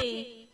Happy.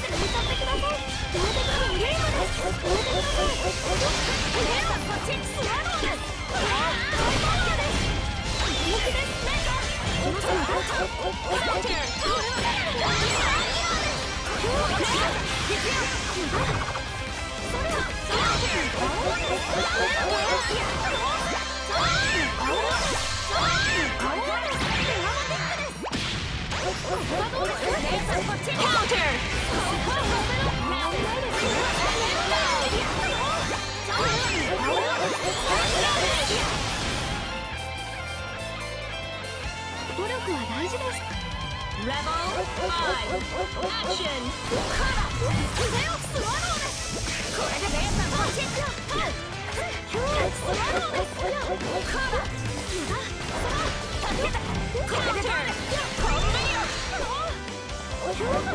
Oh! Counter! Rebel 5. Action! Time!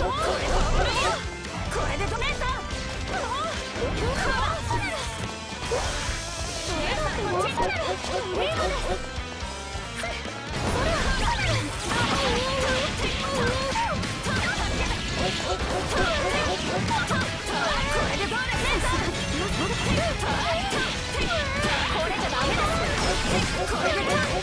Counter!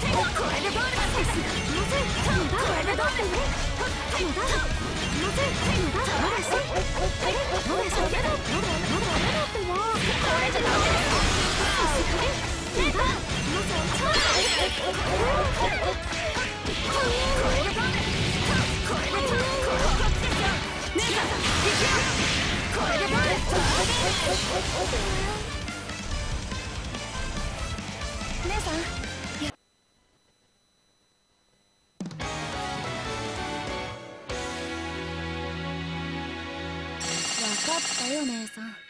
姉さん。分かったよ姉さん。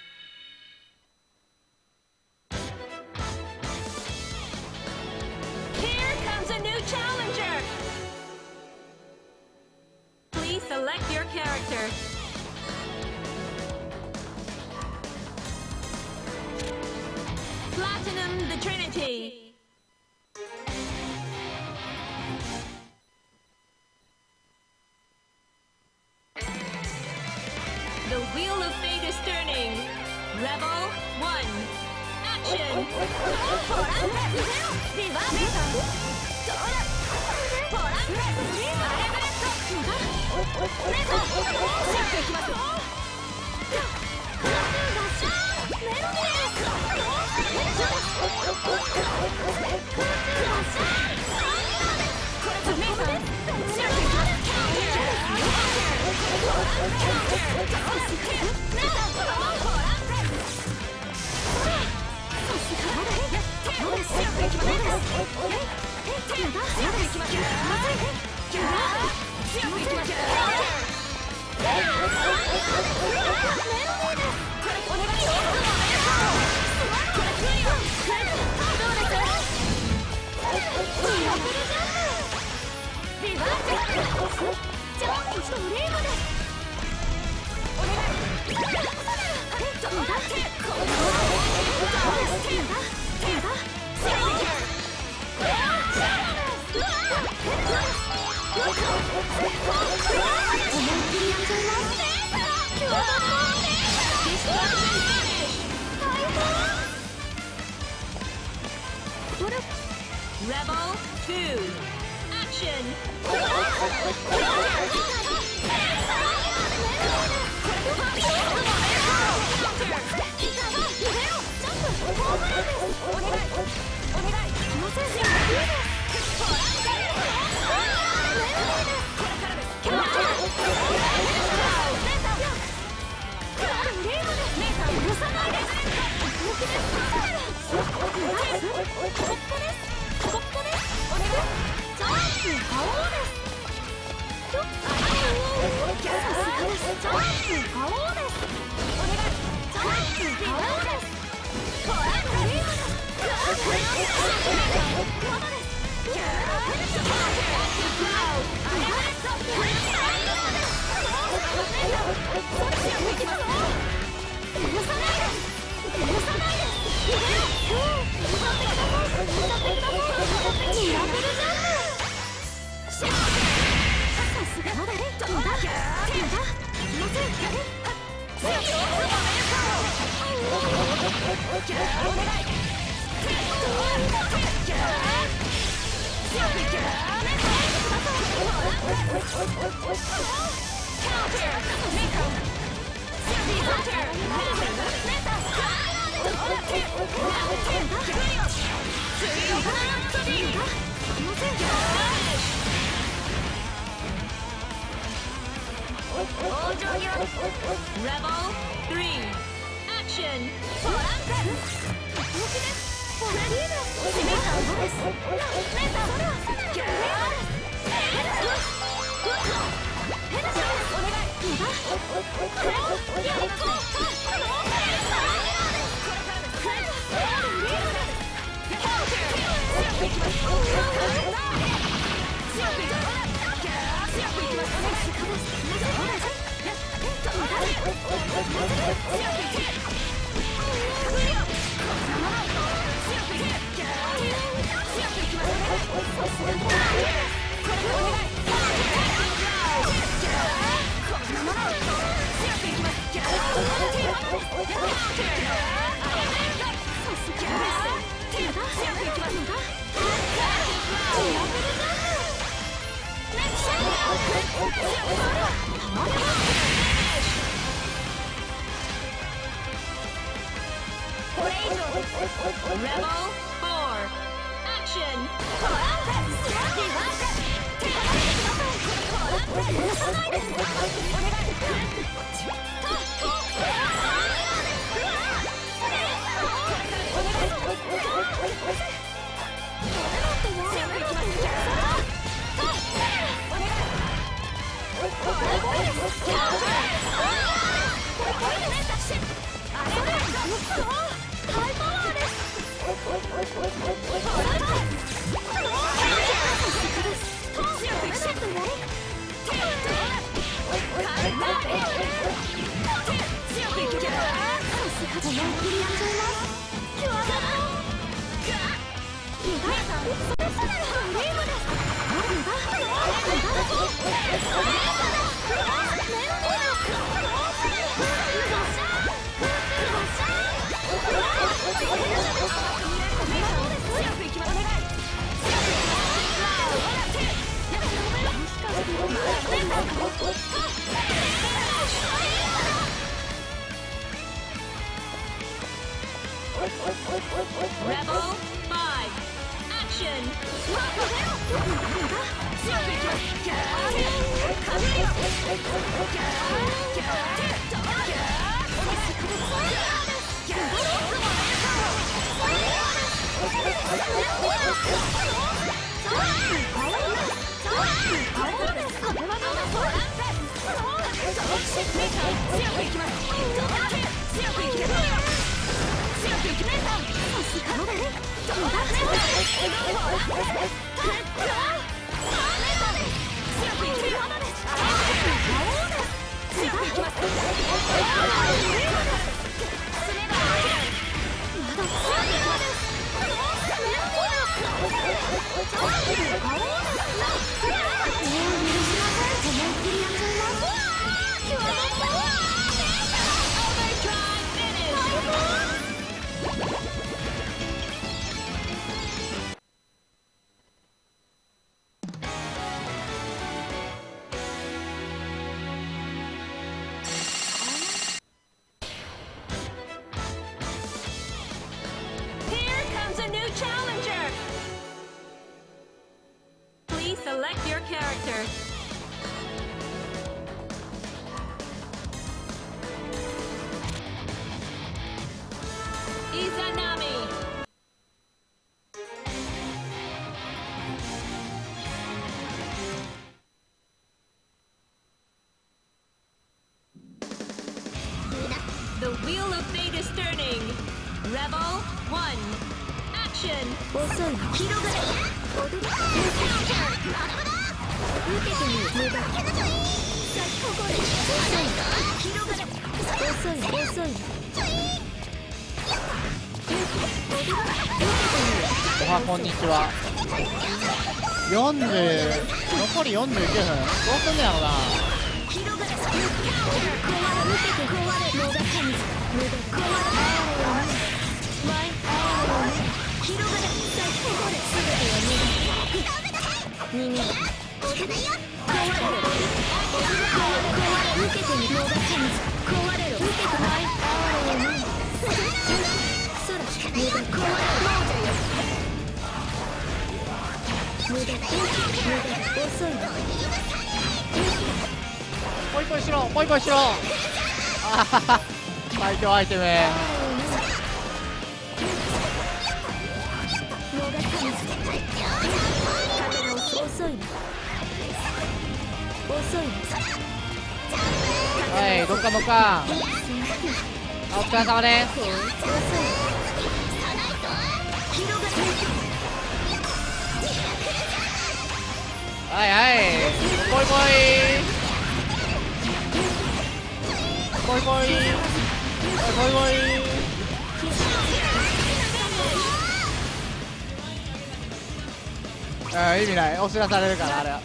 Rebel 2. Action! ここです許さないで許さないで Counter! Nico! Counter! Let's go! Yeah! お願いご覧くり上げます意外とトのユバフトのユバフトのユバフトのユバフト40残り49分どうすんねやろな。書いてね押し出されるからあれは。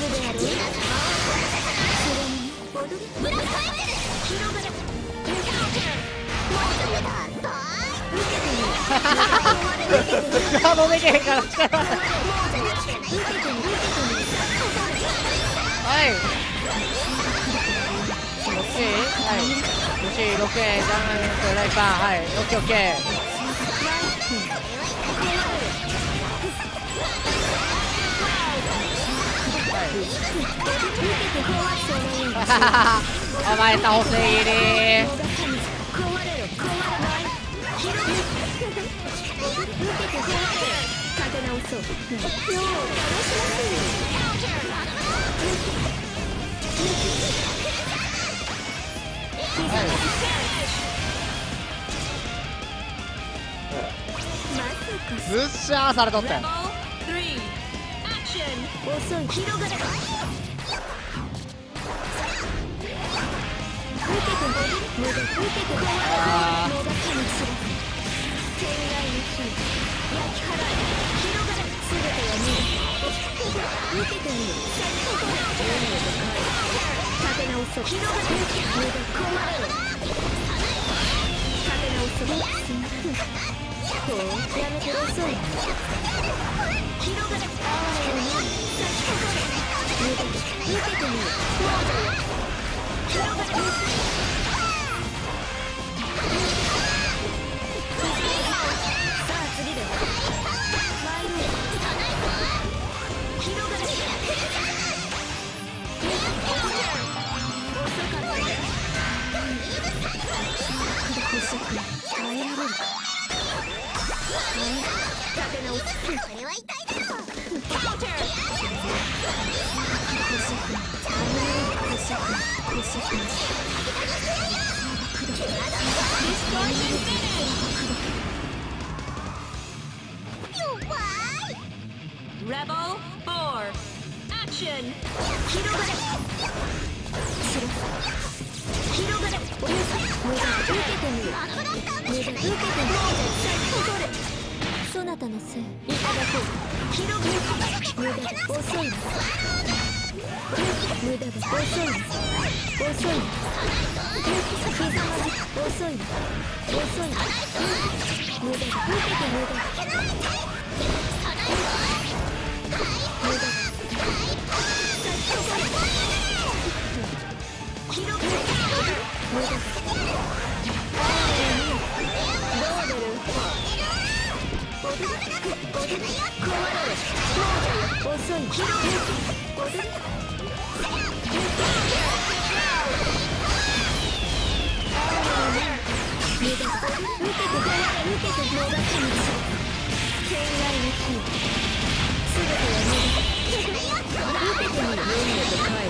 るであろうそれに踊りブラックファイテル広がれカウンターもうダメだ受けてみる受けてみるあもうできへんから力もうじゃなくて受けてみる受けてみるはい。お前さ細い入りずっしゃーされとったよ遅い広がれ受けて無駄受けてあー無駄かもしれない天外の火焼き払え広がれ全ては無駄受けてみる立て直そう広がれ無駄困れろ立て直そうすんこうやめて遅い広がれ哀れよな咲き誇れ無駄受けてみるもうだよ広がれさあがれ遅かった遅く耐えられるか立て直すこれは痛いだろうカウンター遅く耐えられる遅 Rebel 4 Action 広がれしろ広がれおよそ無駄受けてみる無駄受けてみる最高れそなたのせい。い。ただこう広がれ無駄遅い。な無駄だ遅い。遅い。なひざまず遅い。遅い。な無駄だ受けて無駄無駄て壊れ受けてては無駄受けてみる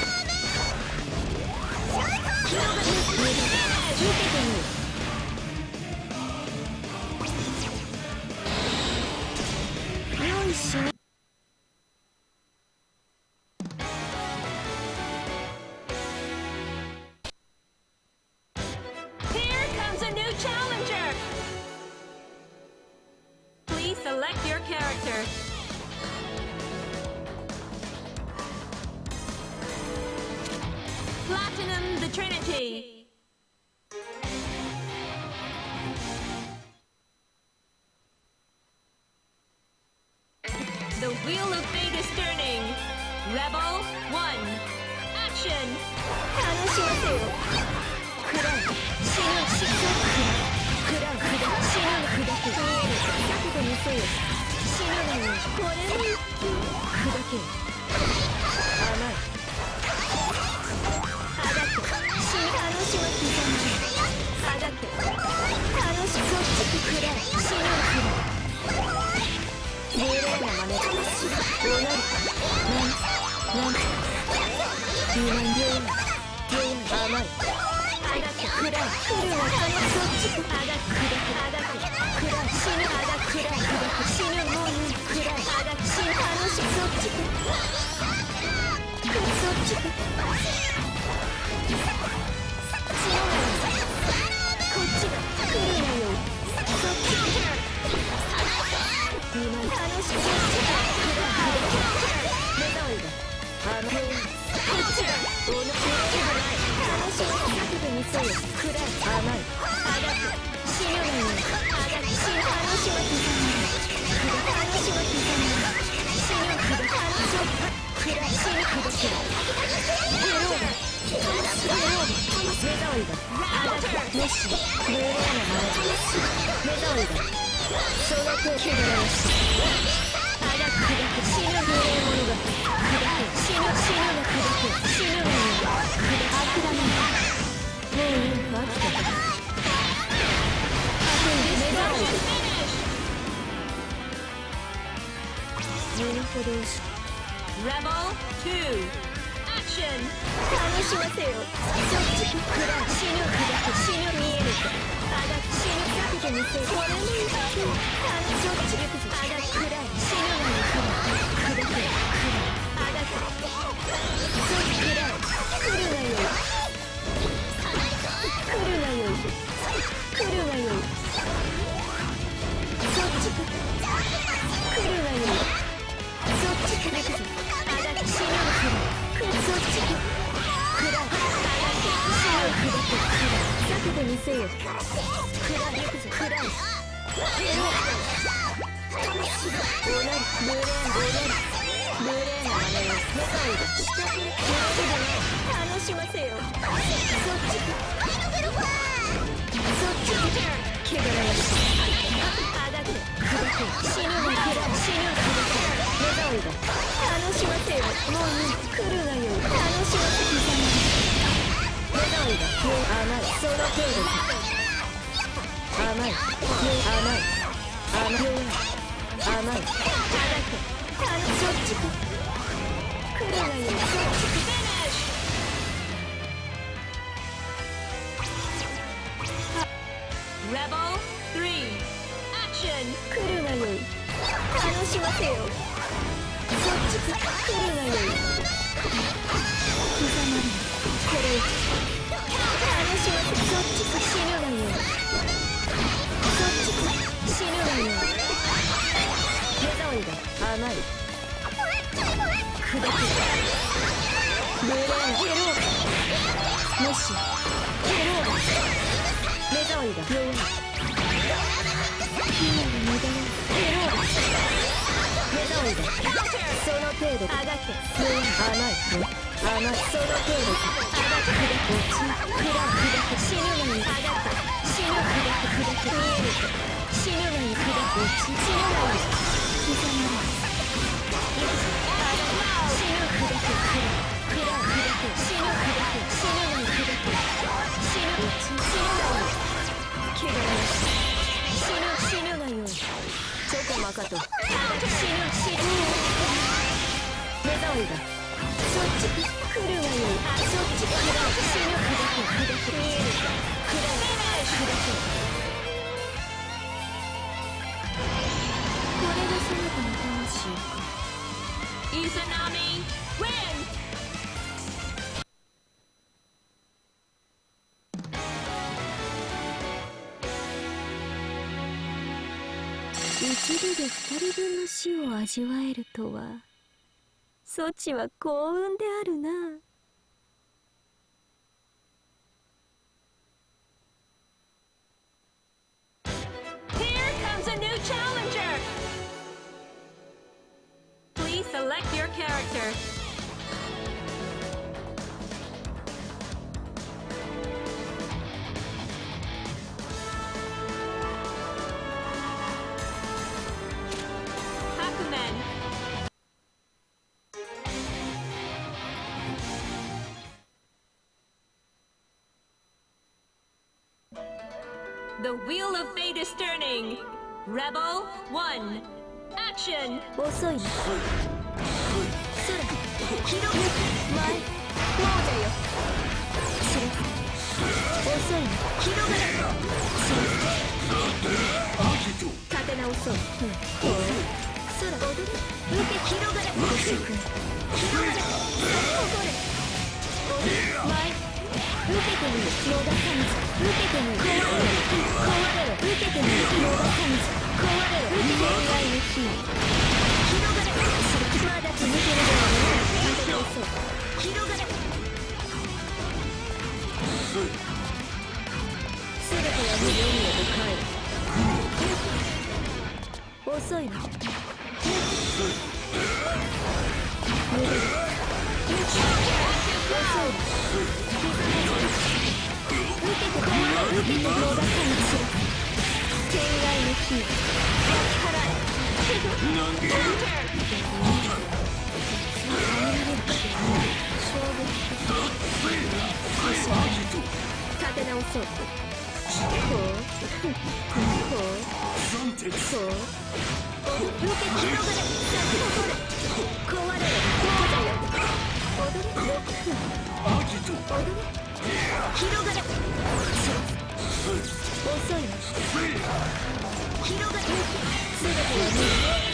Rebel 3 Action. 来るがよ。い楽しませよ。そっち来るがよ。い刻まれ。楽しませそっち死ぬがよ。いそっち死ぬがよ。い甘い砕くーンもし勝利だ弱い無駄な偉い目死ぬだその程度あがけ死ぬ甘いその程度であがぬ砕く落ち砕く砕く死ぬがにあがった死ぬ砕く砕く見える死ぬがに砕く落ち死ぬがにぬまれよしあがった死ぬ砕く砕く砕く砕く死ぬ死ぬ死ぬがよチョコマカト死ぬ死ぬ目障りだそっち来るがよ。そっち来る。死ぬ砕け砕け見える。か砕け砕けこれが全ての魂か Izanami wins! 一人で二人分の死を味わえるとは。そちは幸運であるな。Select your character. The wheel of fate is turning! Rebel, one! Action! 受けてみる必要だ感受けてみる壊受けてみるる広がるい広がすべ無限へる壊れる広がる全てを見る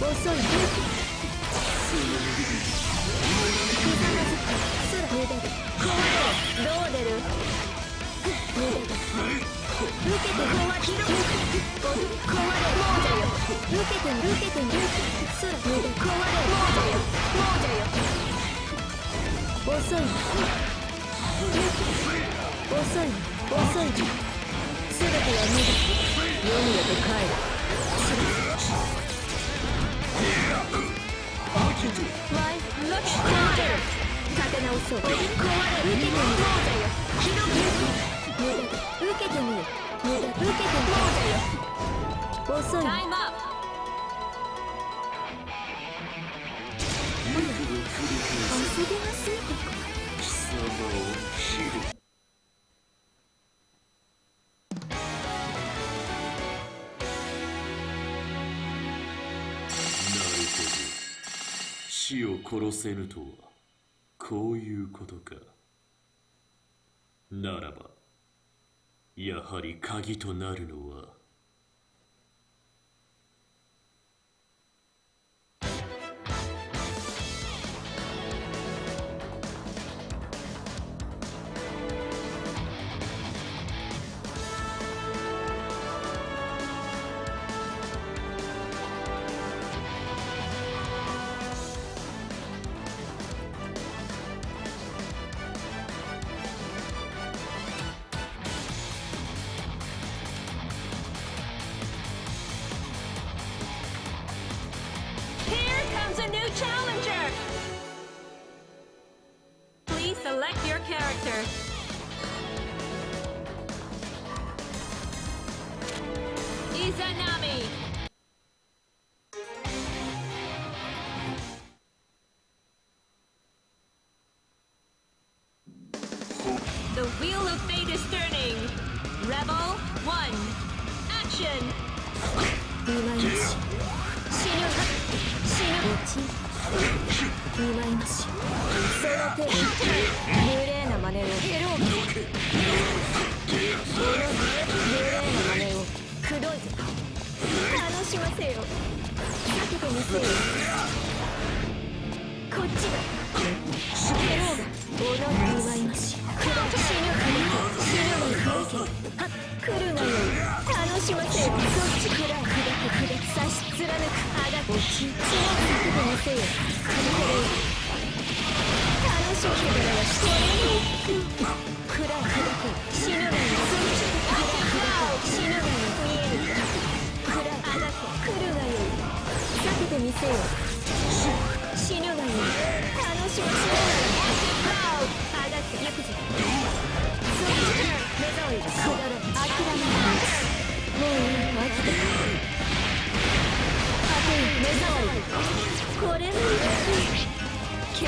遅す空に出る受けてれ受けて受けて遅い遅い遅いすべては無げてんでと帰る受け立て直そうれ受けてみるよ受けてみる受けるよ遅い遊びます死を殺せぬとはこういうことかならばやはり鍵となる。のは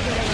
Thank you.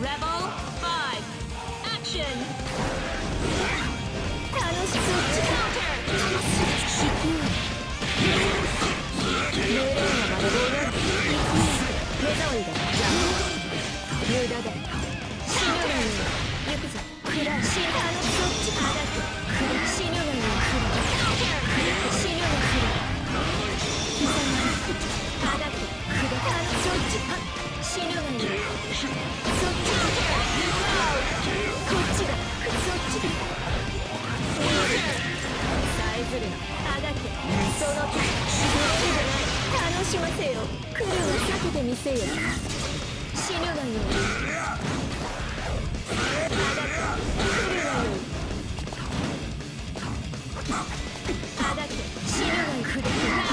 Level 5 Action. 楽しそう Counter 命令が丸棒よ目障りだ無駄だ死ぬのに行くぞクラッシ楽しそうアダックガぬのに死ぬのにアダック楽しそー死ぬがいいそっちだこっちだそっちださえずるあがけその手そっちじゃな。い楽しませよ来るは避けてみせよ死ぬがよあがけ死ぬがいい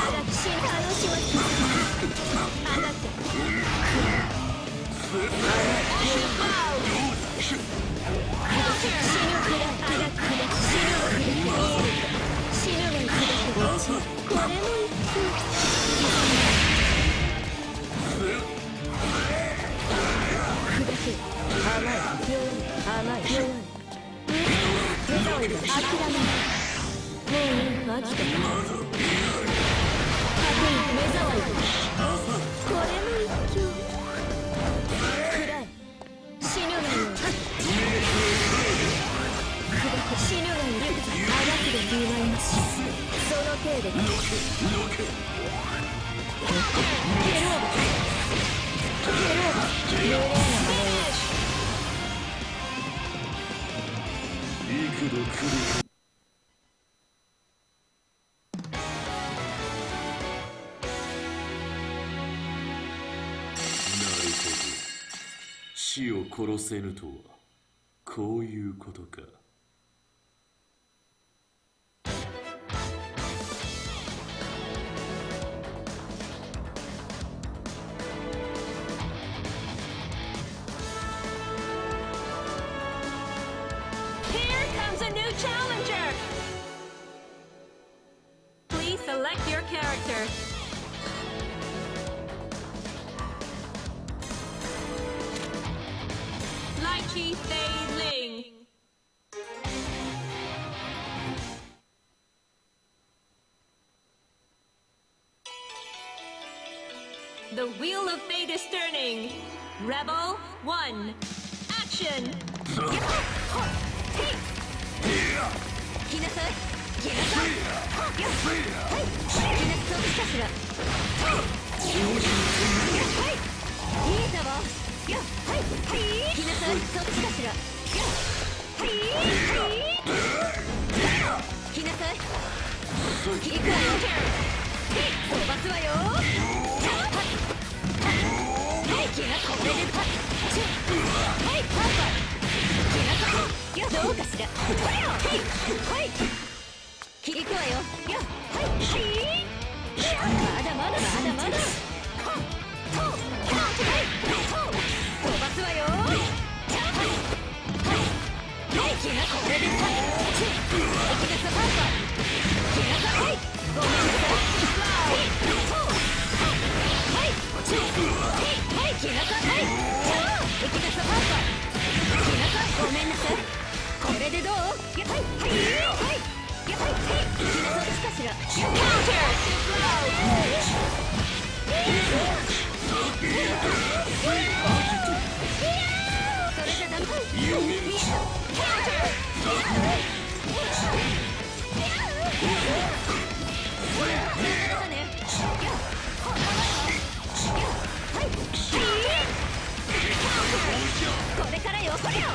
これも一級程度だ幾死を殺せぬとはこういうことか。Challenger! Please select your character. Lychee Fei Ling. The wheel of fate is turning. Rebel 1. Action! 来なさい来なさいよっはい。来なそっちかしらはい見えたわよっはいはい来なさいそっちかしらよっはいはい来なさい切りくわよ飛ばすわよはい来なこれでパッどうかしら？はい。はい。切りくわよ。よはい。はい。まだまだまだまだ飛ばすわよはい。きなこれでパッい。きなさパンパンきなさはい。ごめんなさい。はい。はい。きなさはいなそっちかしら Counter! それじゃダメこれからよこれよ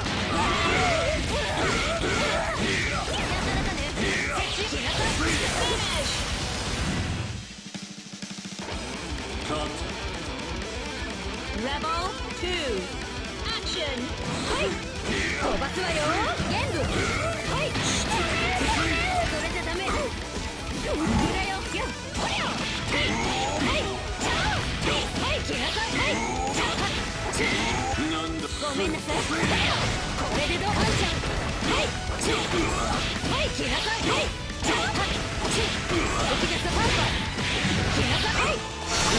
勝っ Rebel 2. Action! 飛ばすわよ。全部はいそれじゃダメ。ぐらよよ。これよはいはいチャーはい来なさいはいチャーたなん。だごめんなさい。これでどうあんちゃんはいはいはい来なさいはいこれでいくわよ宇宙それじゃダメよほまだまだそれじゃダメ見えたそれじゃダメよきな行くわよなんだそれはこれでパックパッこれよこれでパックパッ大歓迎はい。来なさいはいは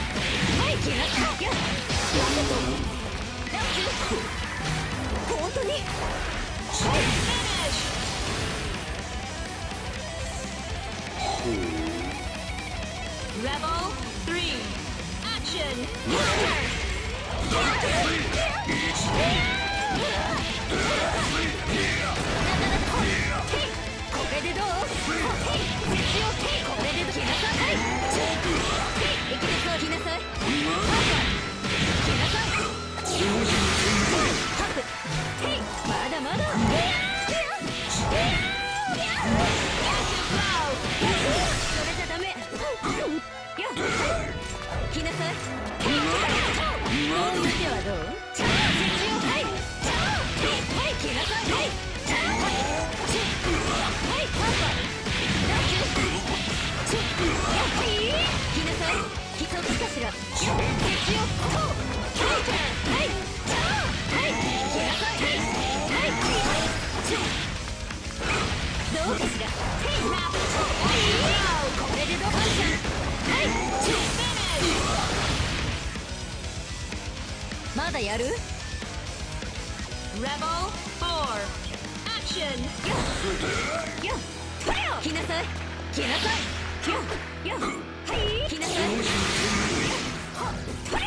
い行きなさパンパンはい来なさいよわざとラッキー本当にはい Rebel 3. Action! これでどうこれで来なさい行きなさい来なさい来なさいハップへいまだまだそれじゃダメや来なさいこうしてはどうはいしら絶用はい。はい。はい。来なさい。はい。どうかしらこれでどうかんちゃんはい。まだやる Rebel 4. Action! よっこれよ来なさい。来なさい。よっよっはい。来なさいは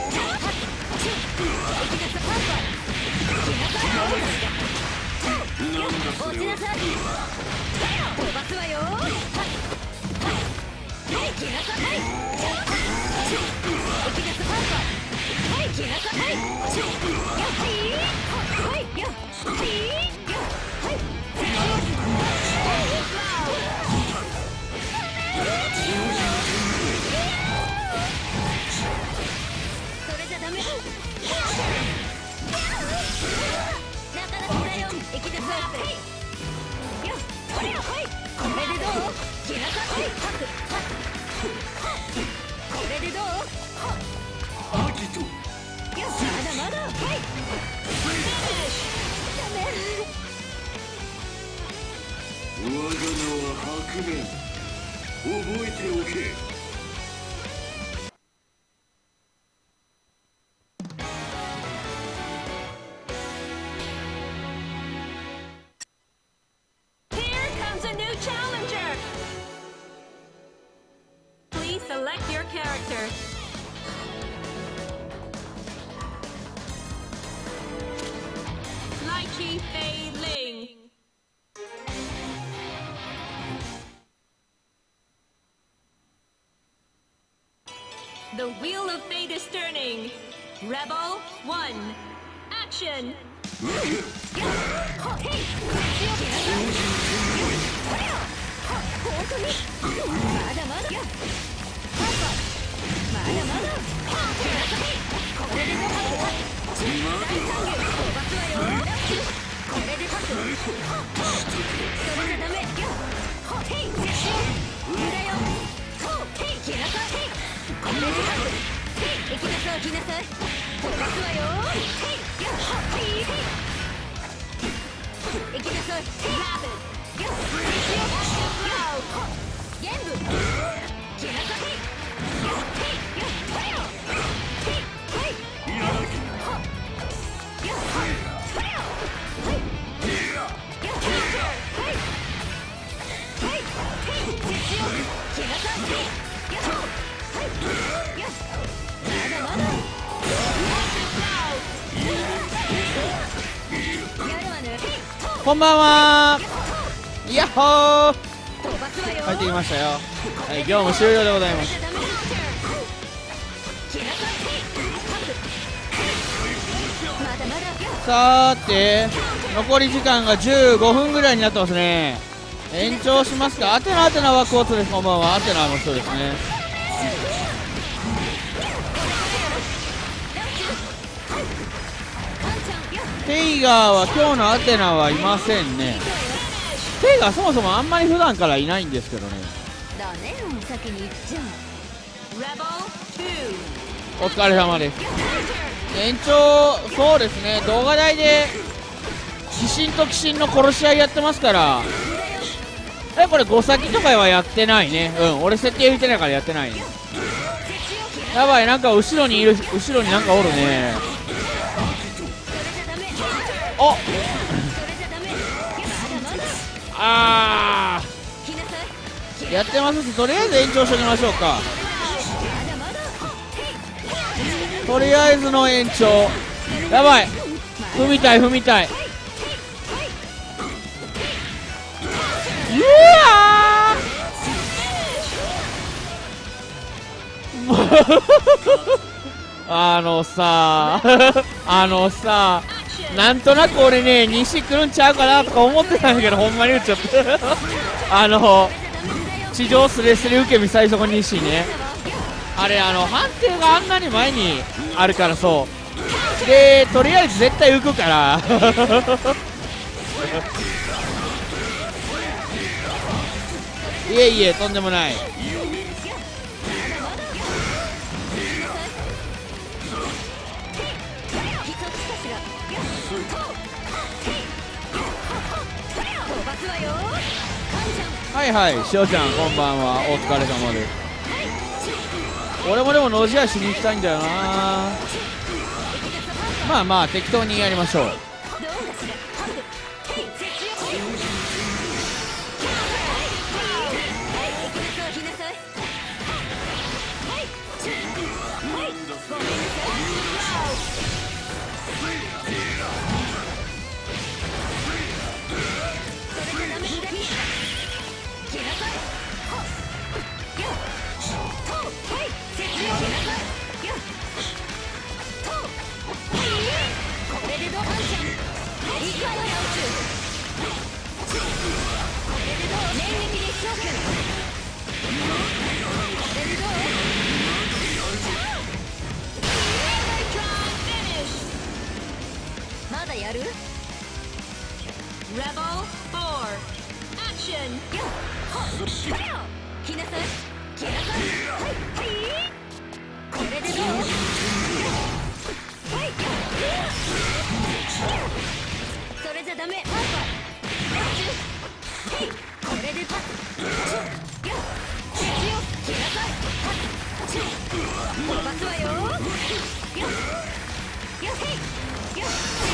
い。飛ばすわよこんばんは。やっほー。帰ってきましたよ。はい業務終了でございます。さーて残り時間が15分ぐらいになってますね。延長しますかアテナアテナはコーツです。こんばんは。アテナの人ですね。テイガーは今日のアテナはいませんね。テイガーそもそもあんまり普段からいないんですけどね。お疲れ様です。延長そうですね。動画台で鬼神と鬼神の殺し合いやってますから。えこれ5先とかはやってないね。うん。俺設定見てないからやってないね。やばい。なんか後ろにいる後ろになんかおるね。お。あ来なさいー。やってます。しとりあえず延長しておきましょうか。とりあえずの延長。やばい。踏みたい踏みたい。うわー。あのさ あのさなんとなく俺ね西来るんちゃうかなとか思ってたんだけどほんまに打っちゃった。あの地上スレスレ受け身最初の西ね。あれあの判定があんなに前にあるからそう。でとりあえず絶対浮くから。いえいえとんでもない。はいはいしおちゃんこんばんは。お疲れ様です。俺もでもノジアしに行きたいんだよな。まあまあ適当にやりましょう。らやる？Rebel 4 Action. よっよなさいなさいはいはい。これでどう？はい。それじゃダメ。パパ。はいこれでパッ。よ。っ敵なさいパッ。飛ばすわよ。よ。っよっよ。っ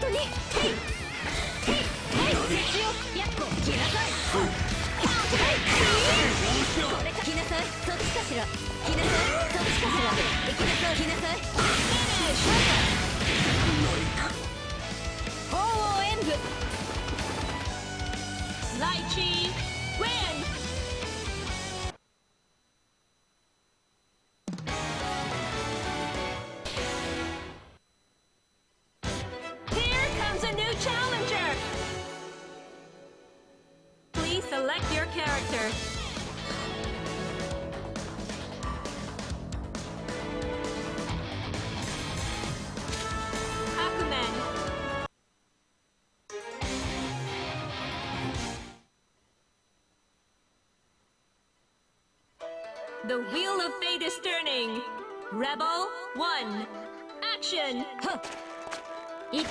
トに来なさいライウェ The wheel of fate is turning. Rebel one, action. Huh. It's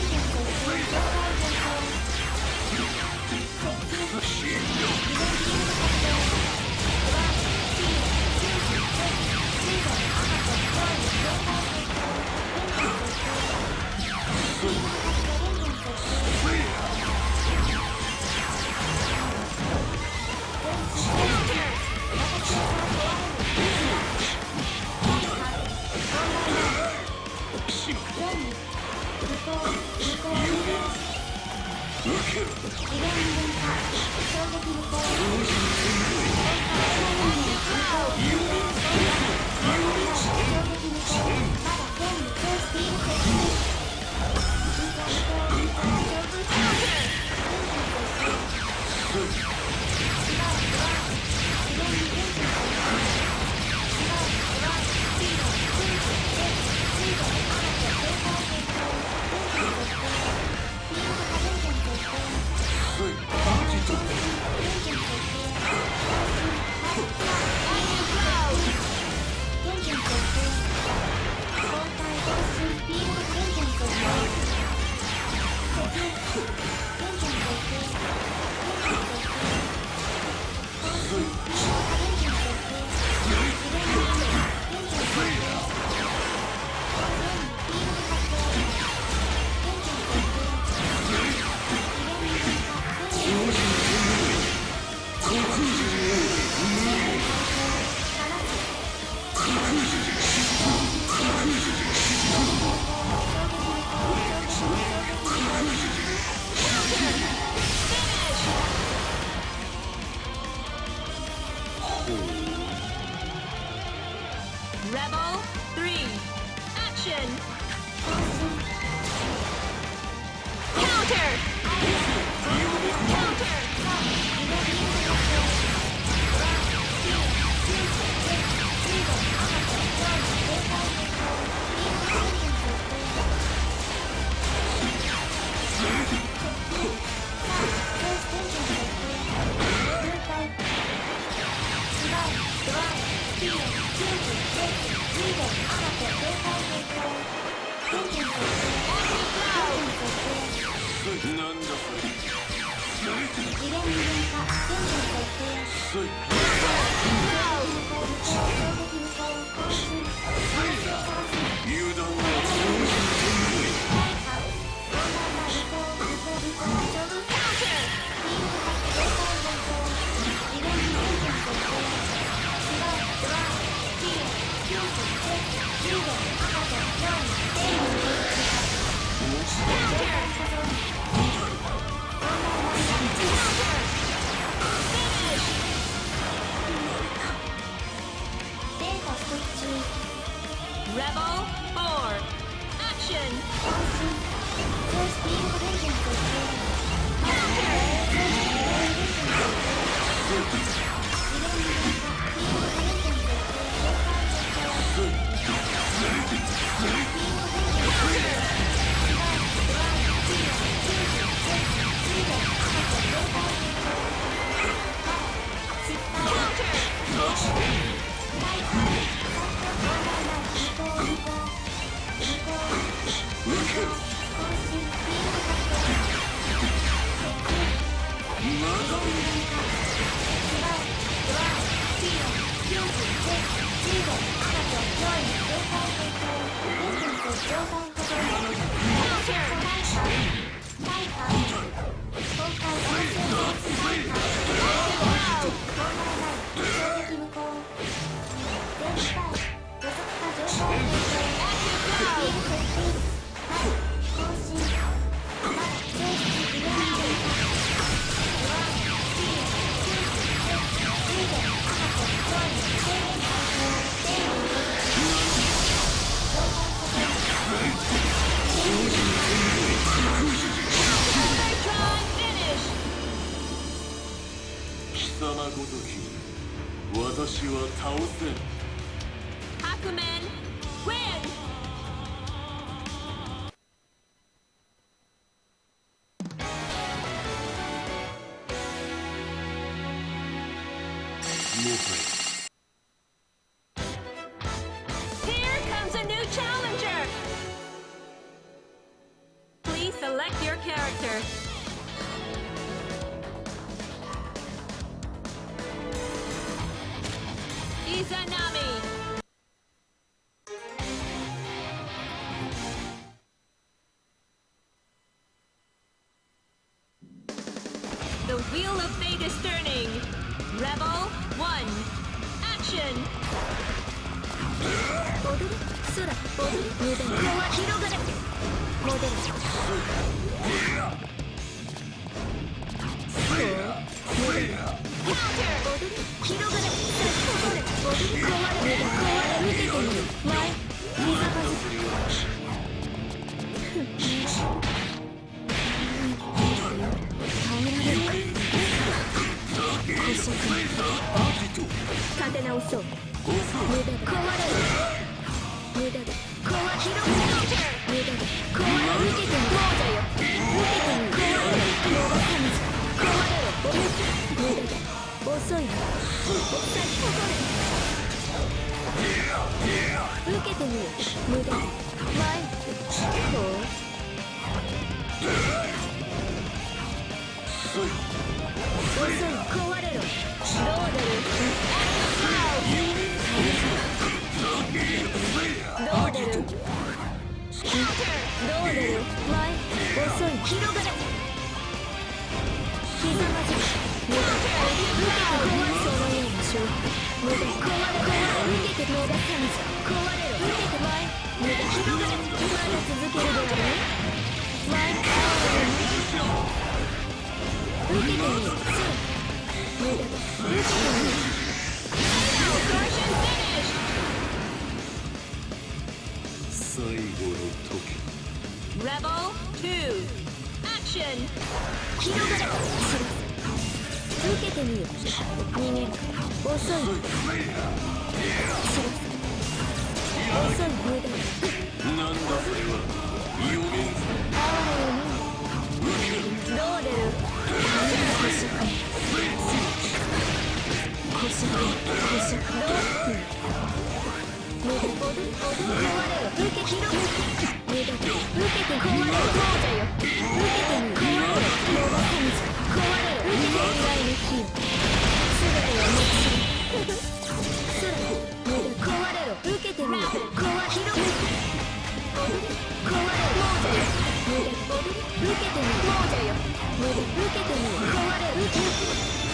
古色古色どう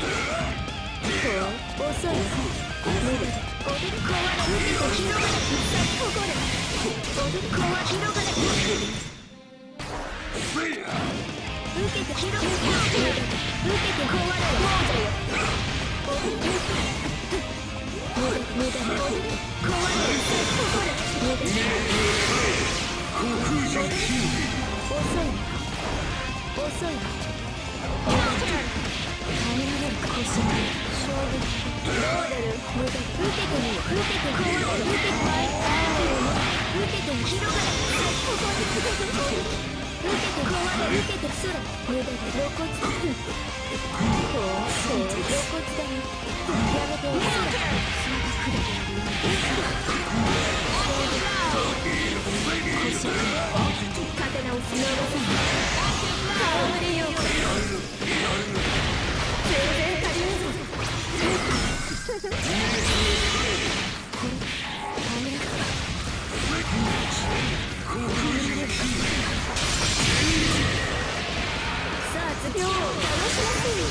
ねやめておく空またくだけあるよ星立て直す野田さん戯れよう全ぞさあ次を楽しませよ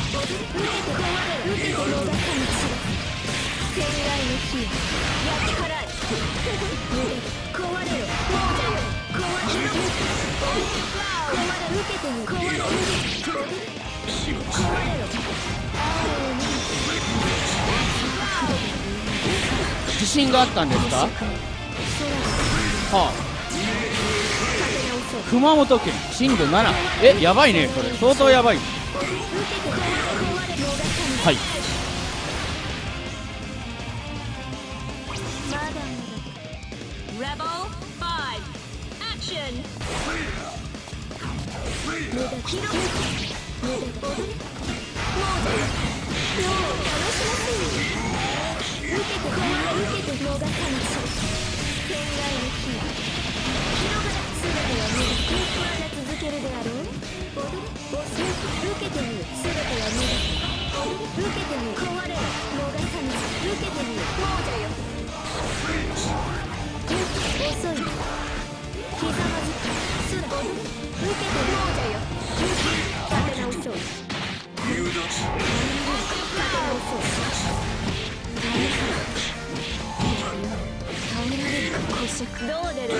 自信があったんですか？はあ。熊本県震度7えやばいねそれ。相当やばい。はい。もう楽しませるどう出る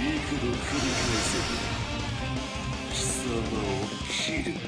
幾度繰り返せ貴様を斬る。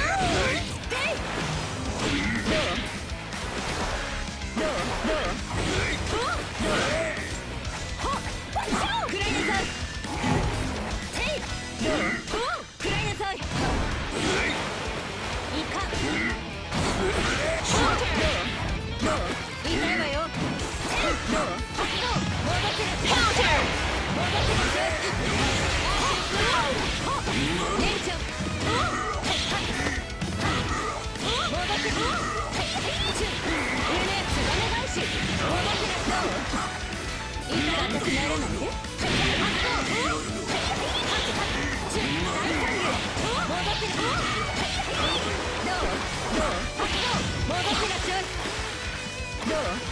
Yeah. どう？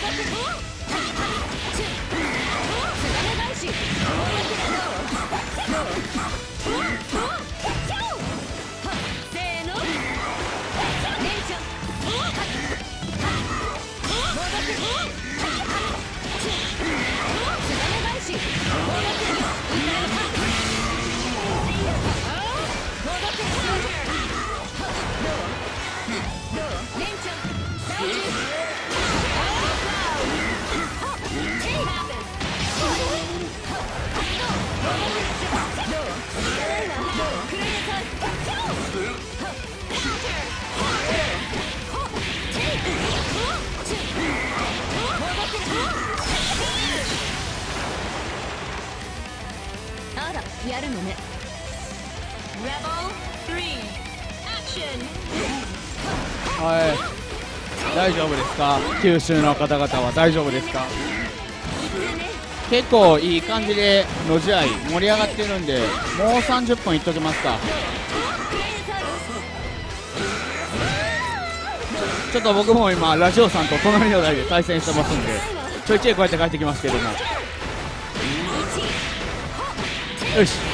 動くとタイやるのね。はい。大丈夫ですか？九州の方々は大丈夫ですか？結構いい感じでの試合盛り上がってるんでもう30分いっときますか。ちょっと僕も今ラジオさんと隣の台で対戦してますんでちょいちょいこうやって帰ってきますけども。Peace.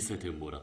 이세대뭐 라?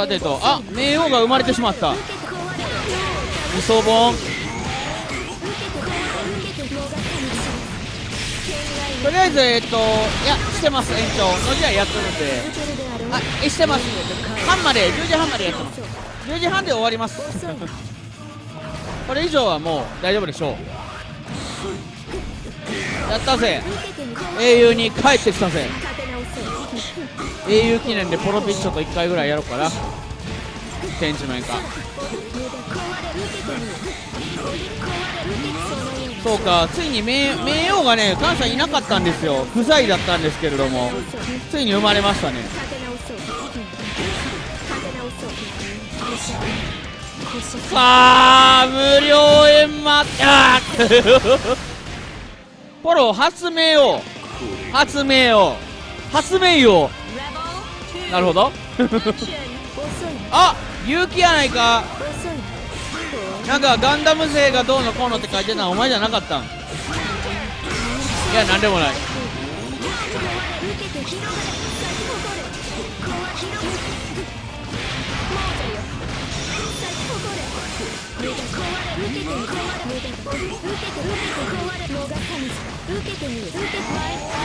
さてと。あ冥王が生まれてしまった。無双本。とりあえずえっといやしてます延長。の時はやってるんで。あえしてます。半まで10時半までやってます。10時半で終わります。これ以上はもう大丈夫でしょう。やったぜ。英雄に帰ってきたぜ。英雄記念でポロピッチョと1回ぐらいやろうかな。天地の演歌。そうかついに冥冥王がね関西いなかったんですよ。不在だったんですけれども。ついに生まれましたね。さあ無料円満。あーポロ発明王。発明王。発明王。なるほど。あ勇気やないか。なんかガンダム勢がどうのこうのって書いてたのお前じゃなかったん。いやなんでもない。ててみ壊れ無駄受けて受けて壊れもがったみ受けてみ受けて前咲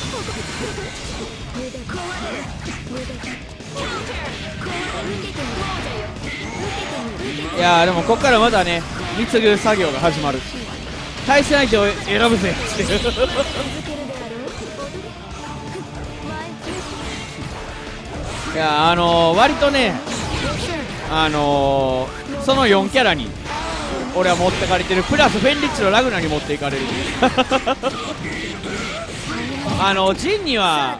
き誇れ無駄壊れ無駄壊れ受けてみ亡者よ受けてみ受けてみいやでもこっからまだね貢ぐ作業が始まる。対戦相手を選ぶぜっていう。いやあのー、割とねあのー、その4キャラに俺は持ってかれてる。プラスフェンリッチのラグナに持っていかれる。あのジンには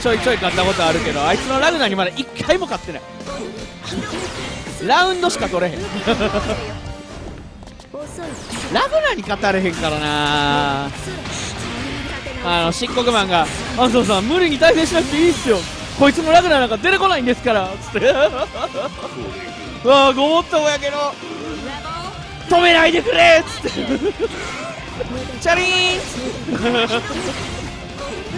ちょいちょい勝ったことあるけどあいつのラグナにまだ1回も勝ってない。ラウンドしか取れへん。ラグナに勝たれへんからな。あの漆黒マンが「安藤さん無理に対戦しなくていいっすよ。こいつのラグナなんか出てこないんですから」つって。うわごもっともやけど。止めないでくれっつって。チャリーン。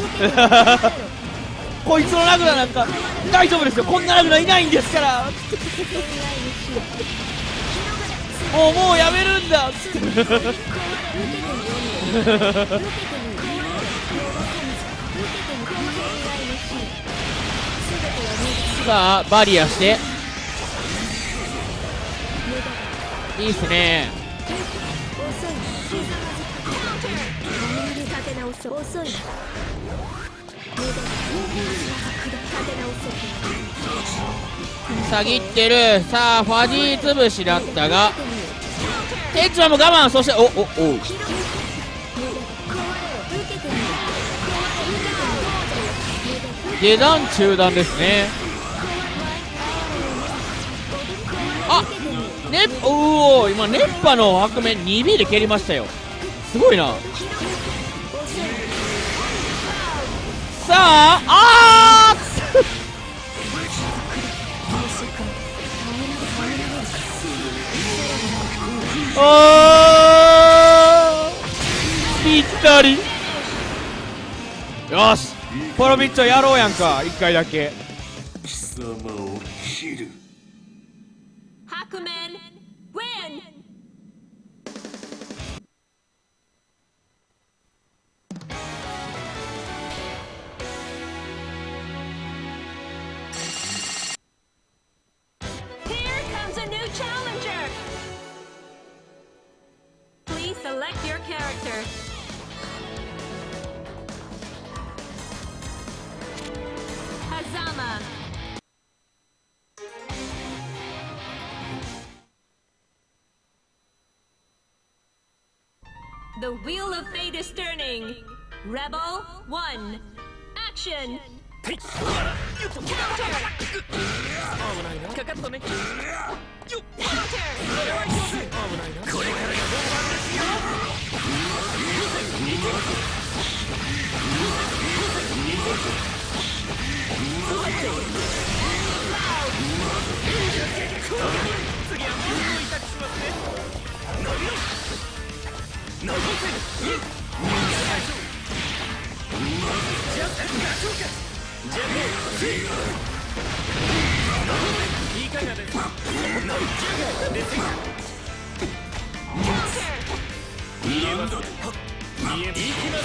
こいつのラグナなんか大丈夫ですよ。こんなラグナいないんですから。もうもうやめるんだ。っつってさあバリアして。いいっすね。遅い。立て直そう下ぎってる。さあファジー潰しだったがテッチはも我慢そしておおお。う下段中段ですね。あねおお今熱波の白面 2B で蹴りましたよ。すごいな。さああー。あー。ぴったり。よし。ポロビッチョやろうやんか。1回だけ。The wheel of fate is turning. Rebel one, action. Counter. Counter. 残せるいで行きます。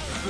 2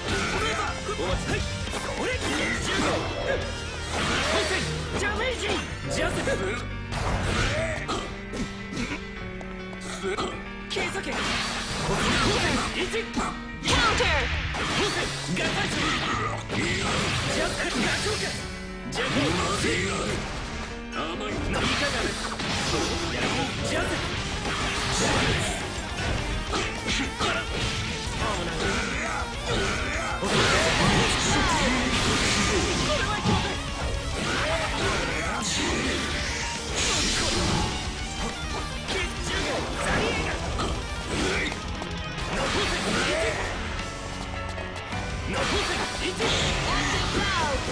お待ちはいそれ20号本戦ジャメージジャズす計測器本戦1カウンタ本戦合体中ジャズガチョジャズ甘いいジャズジャズ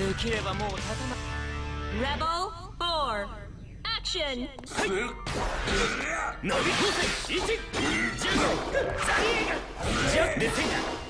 できればもう立たない。Rebel 4 Action! はい伸び放題1ジャンプザリエガジャンプ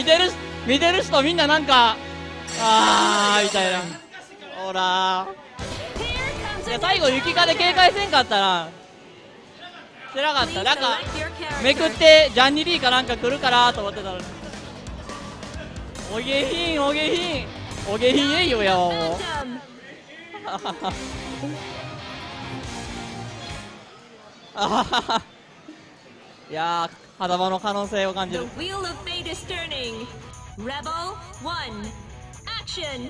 見てる見てる人みんななんかああみたいな。ほら。いや最後雪かで警戒せんかったらつらかった。なんかめくってジャンニリーかなんか来るからと思ってたのに。おげひんおげひんおげひんえいよやわもう。いやー肌場の可能性を感じる。discerning. Rebel 1. Action!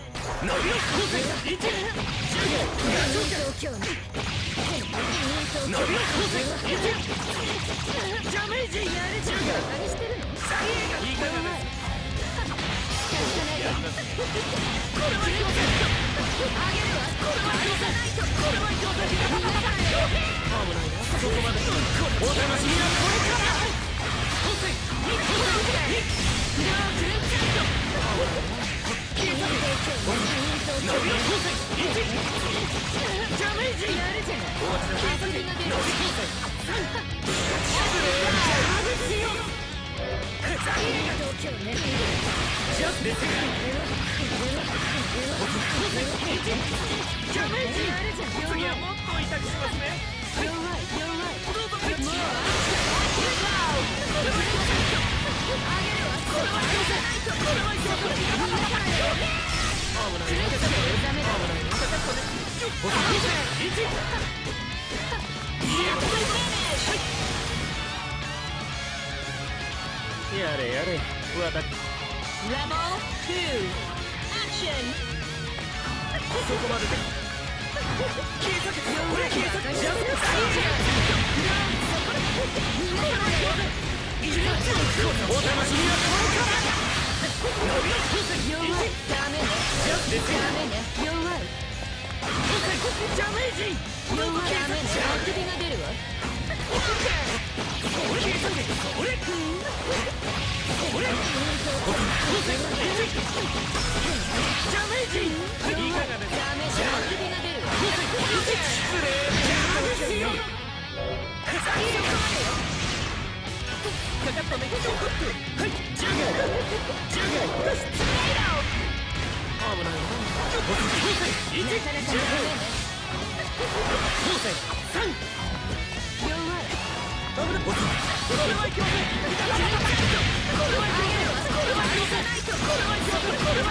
Wow! やれやれ。私レベル2アクションそこまでだ警察これ警察ジャンプサイジャンプ失礼かかったメガショットはい10弦ないなこれはこれはこれはこれはこれはよこれはこれ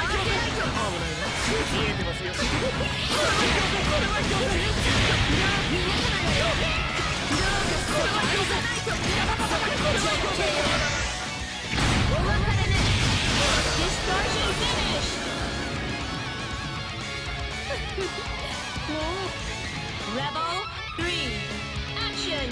は Level 3 Action!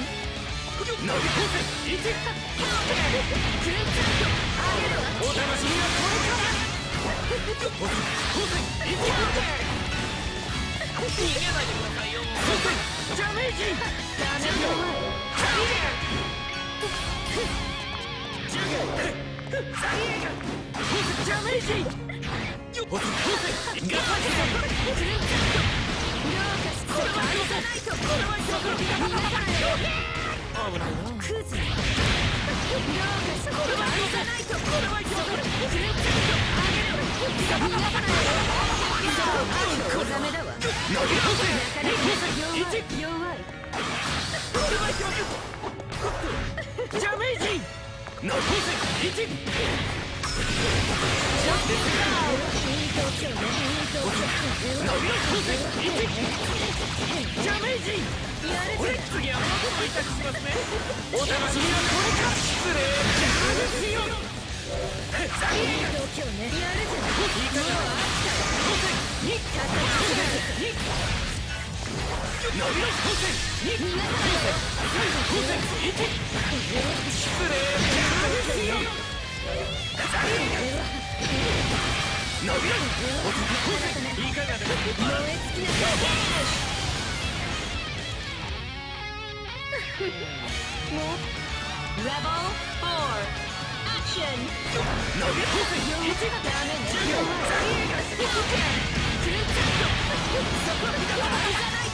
Counter! 弱い。ジャメージッジャメージジャージメージ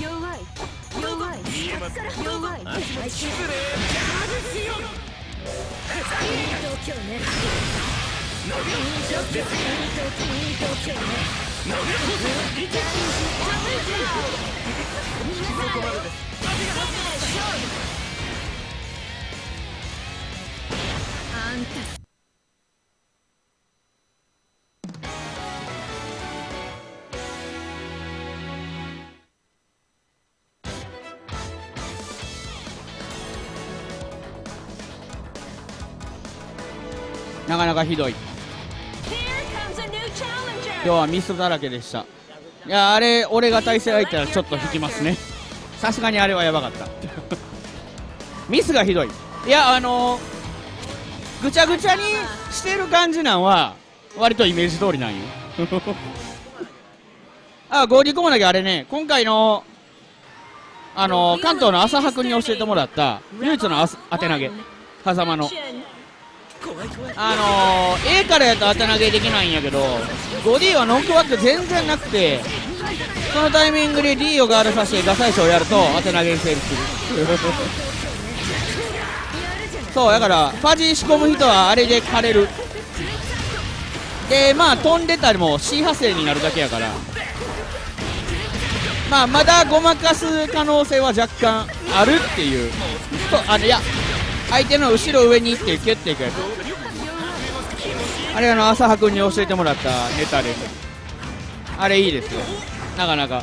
弱い。弱い。弱い。見えます弱い最失礼東京ね東京いい東京ねあんた。なかなかひどい。今日はミスだらけでした。いやあれ俺が対戦相手はちょっと引きますね。さすがにあれはやばかった。ミスがひどい。いやあのーぐちゃぐちゃにしてる感じなんは割とイメージ通りなんよ。あ合理コーナーあれね。今回のあのー関東の浅羽君に教えてもらった唯一の当て投げ。狭間のあのー、A からやと当て投げできないんやけど 5D はノックバック全然なくてそのタイミングで D をガードさせてガサイシをやると当て投げに成立するそうだからファジー仕込む人はあれで枯れる。でまあ飛んでたりも C 派生になるだけやから。まあまだごまかす可能性は若干あるっていう。とあいや相手の後ろ上に行って蹴っていくやつ。あれあの浅羽君に教えてもらったネタで。すあれいいですよ。なかなか。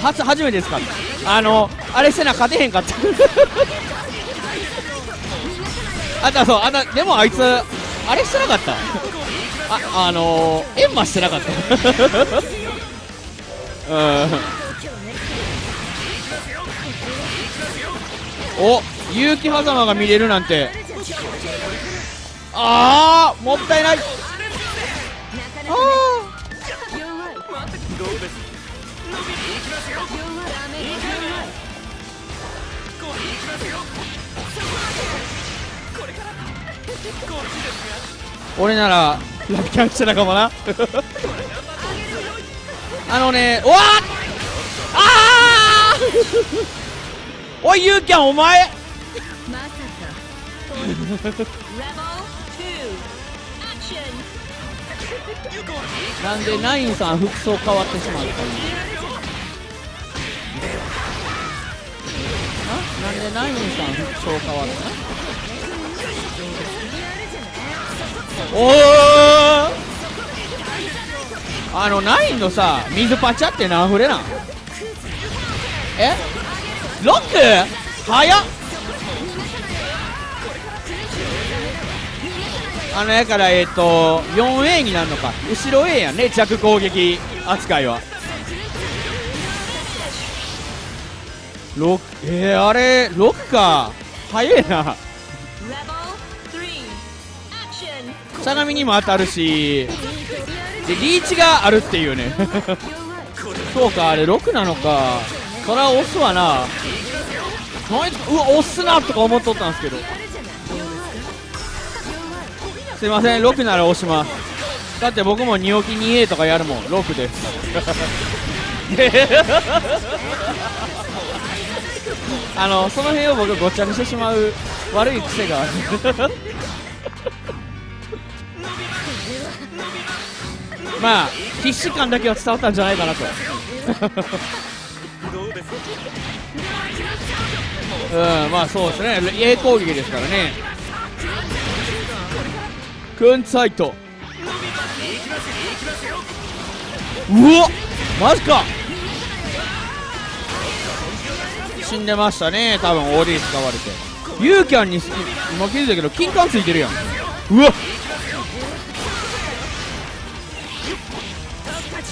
初初めてですか？あのあれせな勝てへんかった。あとそうあとでもあいつあれしてなかった。ああのー、エンマしてなかった。うん。お結城狭間が見れるなんて。ああもったいない。あ弱いどうですダメ弱いこういきますよこれからこっちですがー。俺ならラッキャンしてたかもな。あのねうわーあー！おいユーキャンお前。まさか。Rebel 2 Action なんでナインさん服装変わってしまったんあなんでナインさん服装変わったおおあのナインのさ水パチャって何フレな。んえ？ロック？早っ。あのやからえっ、と 4A になるのか。後ろ A やね弱攻撃。扱いは。ロック？えー、あれロックか早えな。Rebel 3 Action 相模にも当たるし。でリーチがあるっていうね。そうかあれ6なのか。それは押すわな。何うわ押すなとか思っとったんですけど。すいません6なら押します。だって僕も2置き 2A とかやるもん。6です。あのその辺を僕ごっちゃにしてしまう悪い癖がある。まあ必死感だけは伝わったんじゃないかなと。うんまあそうですね。A 攻撃ですからね。クンツァイトうわマジか。死んでましたね。多分 OD 使われて。ユーキャンに今気づいたけど金管ついてるやん。うわ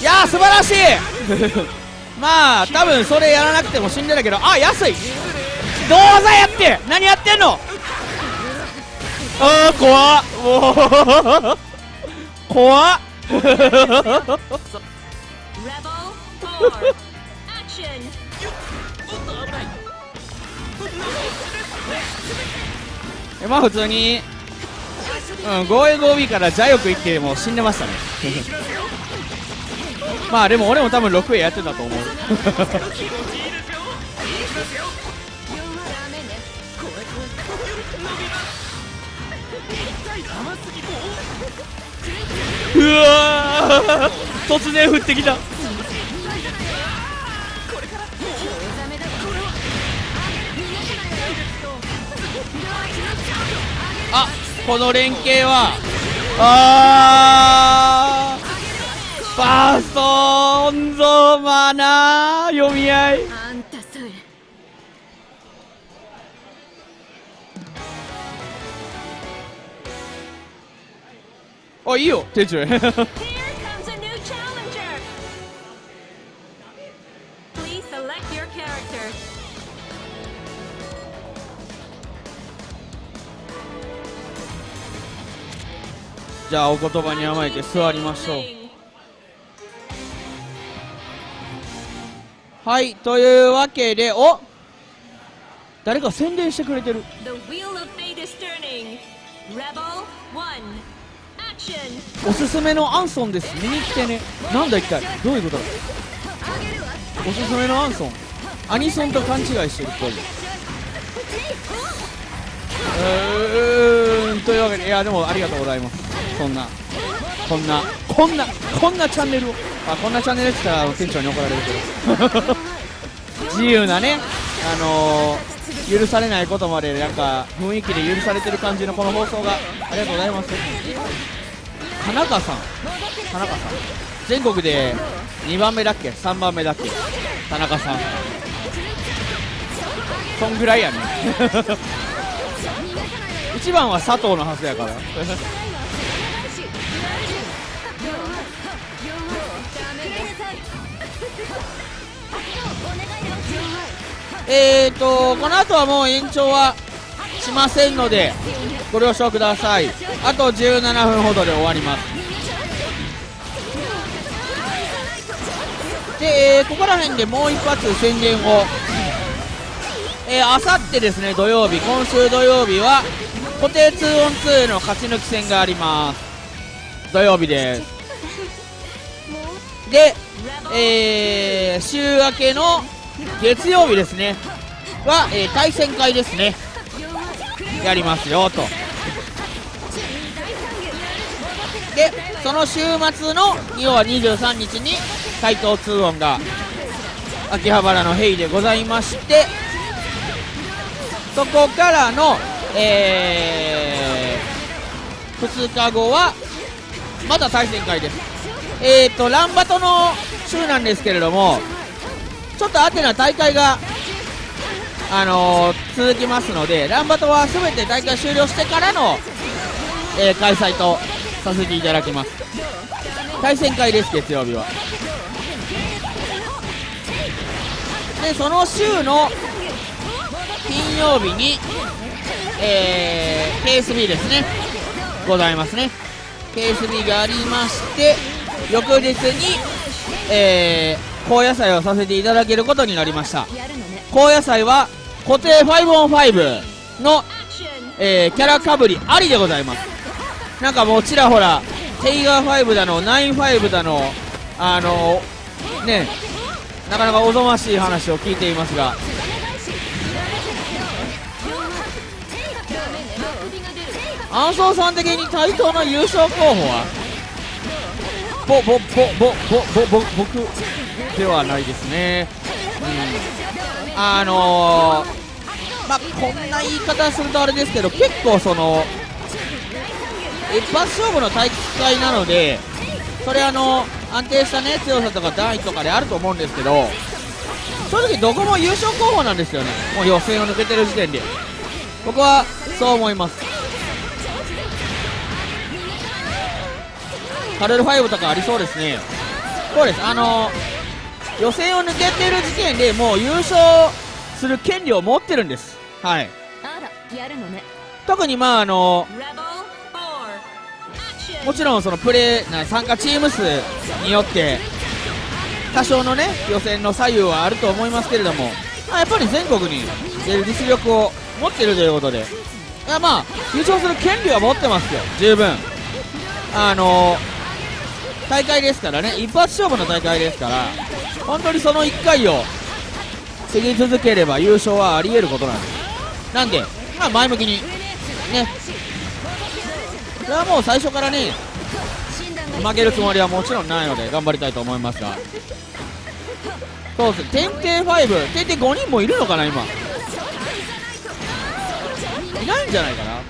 いや素晴らしい。まあ多分それやらなくても死んでたけどあ安い。銅座やって。何やってんの？あー怖っ。怖っ。まあ普通にうん 5A5B からジャヨク行ってもう死んでましたね。まあでも俺も多分 6A やってたと思う。うわ突然降ってきた。あこの連携はあー。バーストンゾーマーなー読み合い。あんあいいよ手順。じゃあお言葉に甘えて座りましょう。はいというわけでお誰か宣伝してくれてる。The wheel of fate is turning. Rebel 1. Action. おすすめのアンソンです。見に来てね。なんだ一体？どういうことだ？おすすめのアンソン。アニソンと勘違いしてるっぽい。うーんというわけでいやでもありがとうございます。そんなこんなこんなこんなチャンネルを。あこんなチャンネルって言ったら店長に怒られるけど。自由なねあのー許されないことまでなんか雰囲気で許されてる感じのこの放送が。ありがとうございます。田中さん。田中さん。全国で2番目だっけ？3番目だっけ？田中さん。そんぐらいやね。1番は佐藤のはずやから。えーとこの後はもう延長はしませんのでご了承ください。あと17分ほどで終わります。で、えーここら辺でもう一発宣言をえー、あさってですね土曜日。今週土曜日は固定 2on2 の勝ち抜き戦があります。土曜日です。で、えー、週明けの月曜日ですね。は、えー対戦会ですね。やりますよと。でその週末の要は23日に斎藤2音が秋葉原のヘイでございましてそこからの、えー、2日後はまた対戦会です。えーとランバトの週なんですけれどもちょっとアテナ大会があのー続きますのでランバトは全て大会終了してからの、えー開催とさせていただきます。対戦会です月曜日は。でその週の金曜日にえー、KSB ですね。ございますね。KSB がありまして翌日にえー、高野菜をさせていただけることになりました。高野菜は固定 5on5 の、えーキャラかぶりありでございます。なんかもうちらほらテイガー5だの95だのあのねなかなかおぞましい話を聞いていますがアンソンさん的に対等の優勝候補は？ぼぼぼぼぼぼぼ僕ではないですね。うん。あのー、まあこんな言い方するとあれですけど結構その一発勝負の大会なのでそれあの安定したね強さとか段位とかであると思うんですけど正直どこも優勝候補なんですよね。もう予選を抜けてる時点で。僕はそう思います。カルル5とかありそうですね。そうです。あの予選を抜けてる時点でもう優勝する権利を持ってるんです。はい。特にまああの Rebel 4 Action もちろんそのプレーな参加チーム数によって多少のね予選の左右はあると思いますけれども、まあ、やっぱり全国に出る実力を持ってるということで。いやまあ優勝する権利は持ってますよ。十分。あの大会ですからね。一発勝負の大会ですから。本当にその1回を過ぎ続ければ優勝はあり得ることなんです。なんでまあ前向きに。ね。それはもう最初からね負けるつもりはもちろんないので頑張りたいと思いますが。そうです。天帝5天帝5人もいるのかな今。いないんじゃないかな。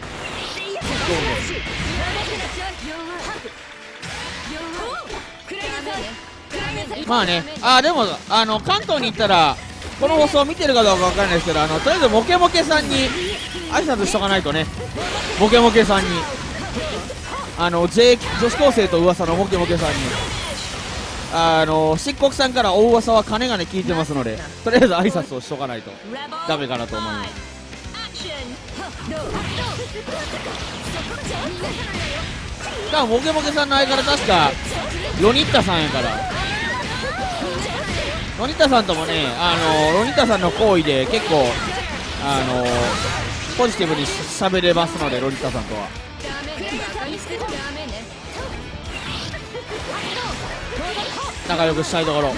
まあねあーでもあの関東に行ったらこの放送見てるかどうかわかんないですけどあのとりあえずモケモケさんに挨拶しとかないとね。モケモケさんに。あの J 女子高生と噂のモケモケさんに。あの漆黒さんから大噂は金がね聞いてますのでとりあえず挨拶をしとかないとダメかなと思います。だからモケモケさんの相方確かロニッタさんやから。ロニッタさんともねあのロニッタさんの行為で結構あのポジティブに喋れますのでロニッタさんとは。仲良くしたいところ。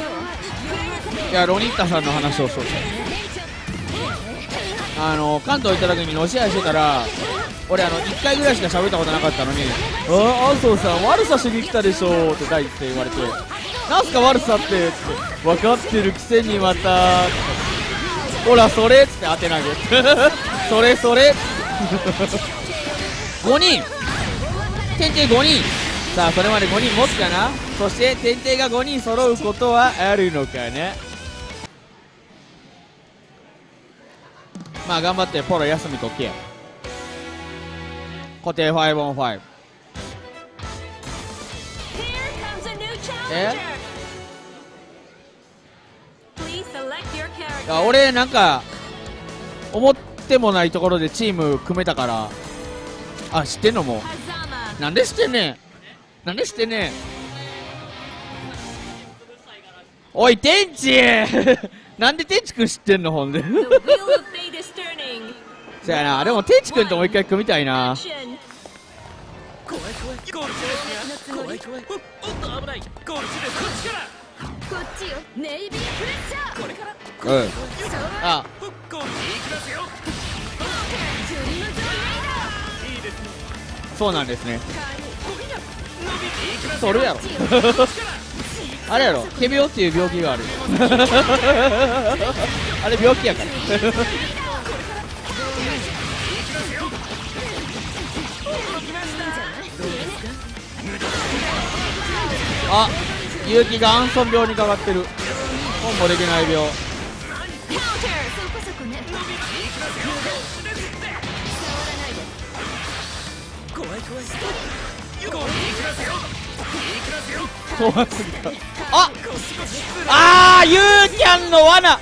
いやロニッタさんの話をしとってあの関東行った時にのし合いしてたら俺あの1回ぐらいしか喋ったことなかったのに「ああ麻生さん悪さしに来たでしょ」って第一声言われて「なんすか悪さって」って「分かってるくせにまた」ほらそれっつって当て投げ。それそれ。5人。天帝5人。さあそれまで5人持つかな？そして天帝が5人揃うことはあるのかな？まあ頑張ってポロ休みとけ固定5 on 5 Here comes a new Eh? challenger. Please select your あ俺なんか思ってもないところでチーム組めたから。あ知ってんのもう。なんで知ってんねん。なんで知ってんねん。おい天地なんで天地くん知ってんのほんで。そやなでも天地くんともう一回組みたいな。怖い怖いゴールすが怖い怖いおおっと危ないゴールこっちからこっちよネイビープレッシャーこれからうん。あゴール地行きますよいいですねそうなんですね。それやろ あれやろ仮病っていう病気がある。あれ病気やから。あ結城がアンソン病にかかってる。コンボできない病。怖い怖い。怖すぎた。ああーユーキャンの罠。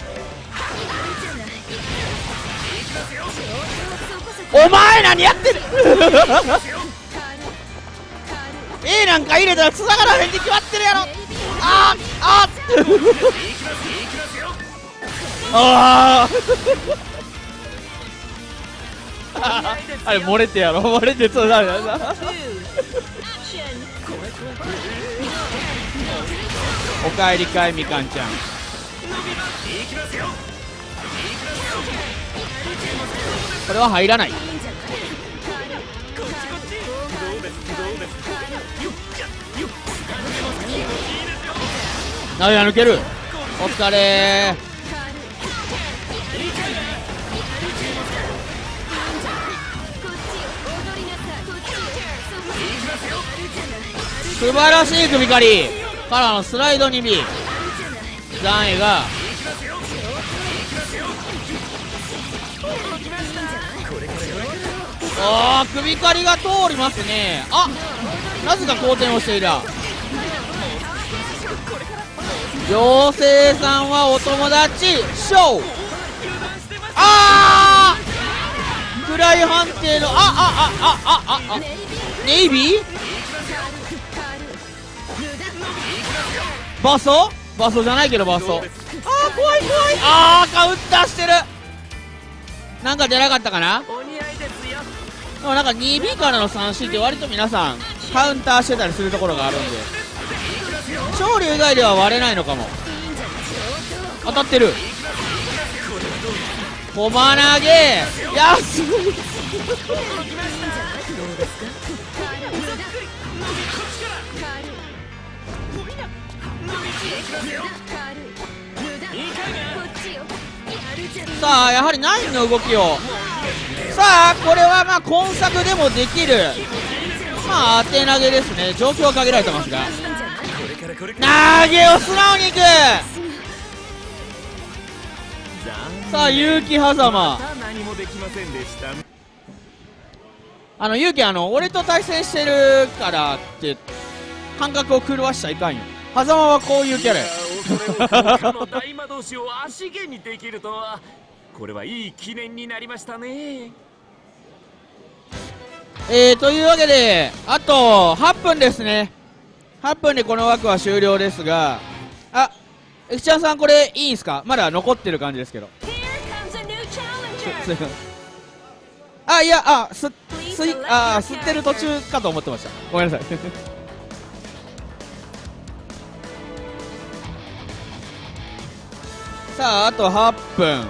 お前何やってる？A なんか入れたら繋がらへんに決まってるやろ。あーあ。ーあー。あれ漏れてやろ。漏れてそうだだだ Two. Action おかえりかいみかんちゃん。これは入らない。あや抜ける。お疲れ素晴らしい首狩り。からのスライド 2B 残影が。おー首狩りが通りますね。あなぜか好転をしている妖精さんはお友達。ショー。あー暗い判定のあああああああ。ネイビー？バソバソじゃないけどバソあー怖い怖い。あーカウンターしてる。なんか出なかったかな？でもなんか 2B からの 3C って割と皆さんカウンターしてたりするところがあるんで。勝利以外では割れないのかも。当たってる。駒投げ。いやすごいさあやはりナインの動きを？さあこれはまあ今作でもできる。まあ当て投げですね。状況は限られてますが。投げを素直にいく。さあ結城狭間。まあの結城あの俺と対戦してるからって感覚を狂わしちゃいかんよ。狭間はこういうキャラ大魔導士を足毛にできるとはこれはいい記念になりましたね。えー、というわけであと8分ですね。8分でこの枠は終了ですがあえきちゃんさんこれいいんすか？まだ残ってる感じですけど. あいやあすすいあ吸ってる途中かと思ってました。ごめんなさいさああと8分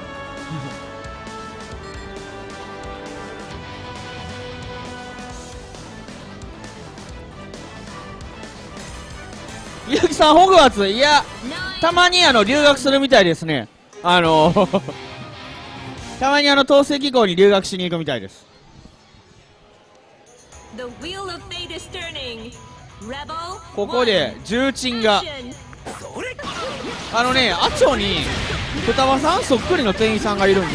ゆうきさんホグワーツいや.たまにあの留学するみたいですねあの たまにあの統制機構に留学しに行くみたいです.ここで重鎮が.あのねアチョに双葉さんそっくりの店員さんがいるんよ。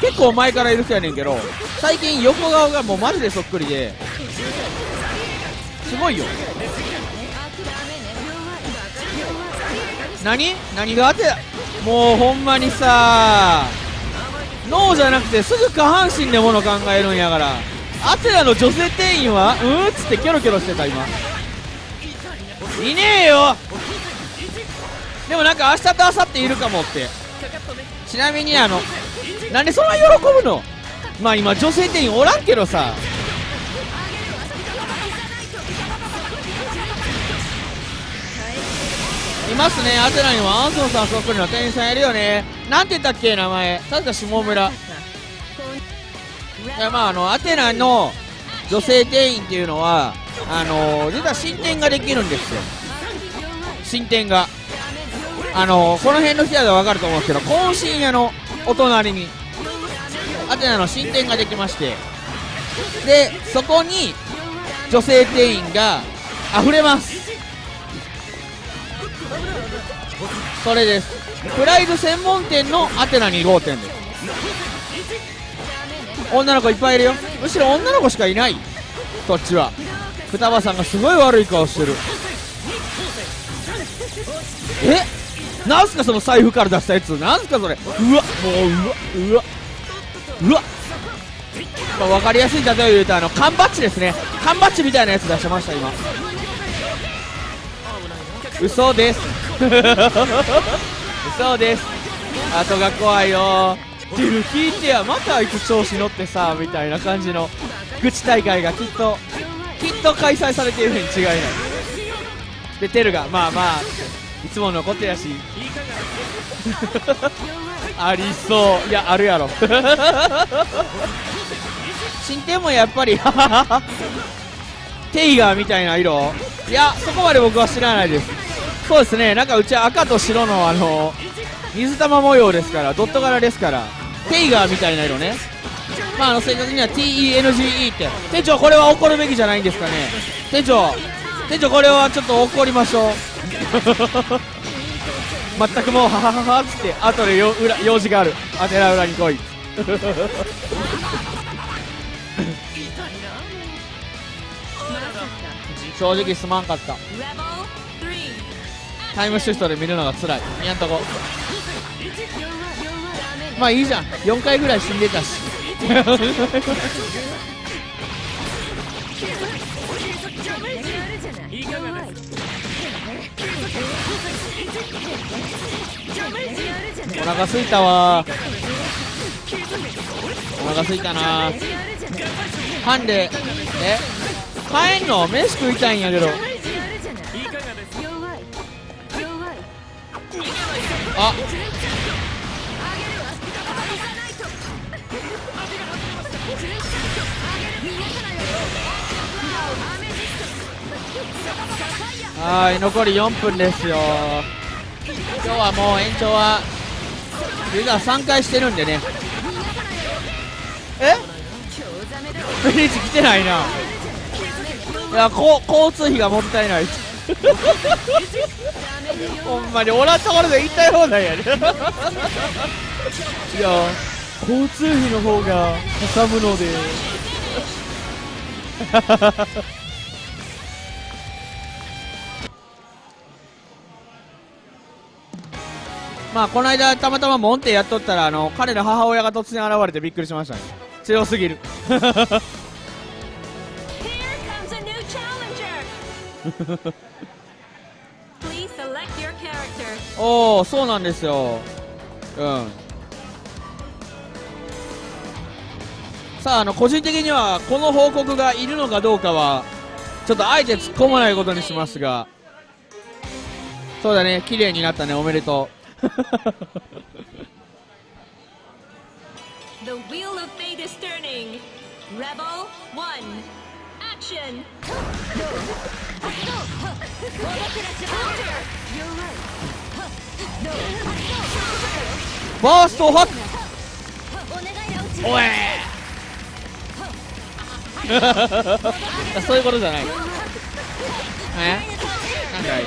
結構前からいる人やねんけど最近横顔がもうマジでそっくりで。すごいよ。何？何があってもうほんまにさ脳じゃなくてすぐ下半身でもの考えるんやから。アテナの女性店員はうんっつってキョロキョロしてた今。いねえよ。でもなんか明日と明後日いるかもって。ちなみにあのなんでそんな喜ぶの？まあ今女性店員おらんけどさ。いますね。アテナにもアンソンさんそっくりの店員さんいるよね。なんて言ったっけ名前？確か下村。いやまああのアテナの女性店員っていうのはあの実は進展ができるんですよ。進展が。あのこの辺の人は分かると思うんですけど懇親屋のお隣にアテナの進展ができましてでそこに女性店員が溢れます。それです。プライド専門店のアテナ2号店です。女の子いっぱいいるよ。むしろ女の子しかいない。そっちは。双葉さんがすごい悪い顔してる。え？なんすかその財布から出したやつ。なんすかそれ。うわもううわうわ。うわ。まあ、分かりやすい例えを言うとあの缶バッジですね。缶バッジみたいなやつ出しました今。嘘です。嘘です。後が怖いよ。っていう聞いてやまたあいつ調子乗ってさみたいな感じの愚痴大会がきっときっと開催されているに違いない。でテルがまあまあいつものことやし。ありそう。いやあるやろ。進展もやっぱり。テイガーみたいな色。いやそこまで僕は知らないです。そうですね。なんかうちは赤と白のあの水玉模様ですからドット柄ですから。テイガーみたいな色ね。まああの正確には TENGE って。店長これは怒るべきじゃないんですかね。店長店長これはちょっと怒りましょう。全くもうははははっつって後でよ裏用事がある。あてら裏に来い。正直すまんかった。Rebel 3. タイムシフトで見るのが辛い。やんとこ。まあいいじゃん。4回ぐらい死んでたしお腹すいたわ。お腹すいたな。ハンデえ？帰んの？飯食いたいんやけど。あ。はい残り4分ですよ。今日はもう延長は実は3回してるんでね。え？フェニッチ来てないな。いやこ交通費がもったいない。ほんまに俺はところで言いたい放題やね。いや交通費の方がかさむので まあこの間たまたまモンテやっとったらあの彼の母親が突然現れてびっくりしましたね。強すぎる.おおそうなんですよ。うん。さああの個人的にはこの報告がいるのかどうかはちょっとあえて突っ込まないことにしますが。そうだね。綺麗になったね。おめでと The wheel of fate is turning. Rebel 1. Action. うバーストハックおえそういうことじゃないえなんだい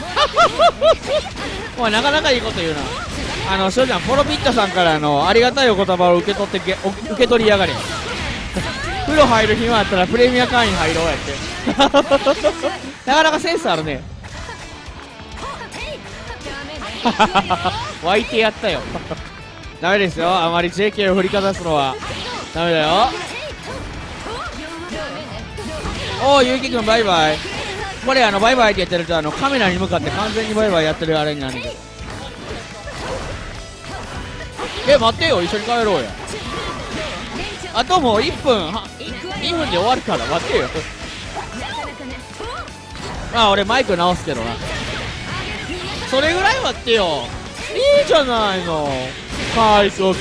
おいなかなかいいこと言うな。あの翔ちゃんポロピッタさんからのありがたいお言葉を受け取って受け取りやがれ。風呂入る暇あったらプレミア会員入ろうやって。なかなかセンスあるね。湧いてやったよ。ダメですよ。あまり JK を振りかざすのはダメだよ。おおゆうきくんバイバイ。これあのバイバイってやってるとあのカメラに向かって完全にバイバイやってるあれになるんで。え待ってよ一緒に帰ろうや。あともう1分2分で終わるから待ってよ。まあ俺マイク直すけどな。それぐらい待ってよ。いいじゃないの。開国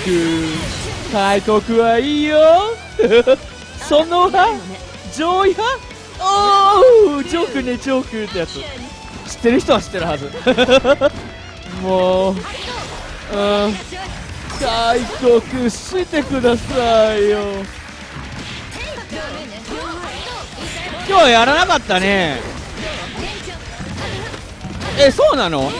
開国はいいよ。その派上位派。おおジョークねジョークってやつ。知ってる人は知ってるはず。もううん。開国してくださいよ。今日はやらなかったね。えそうなの？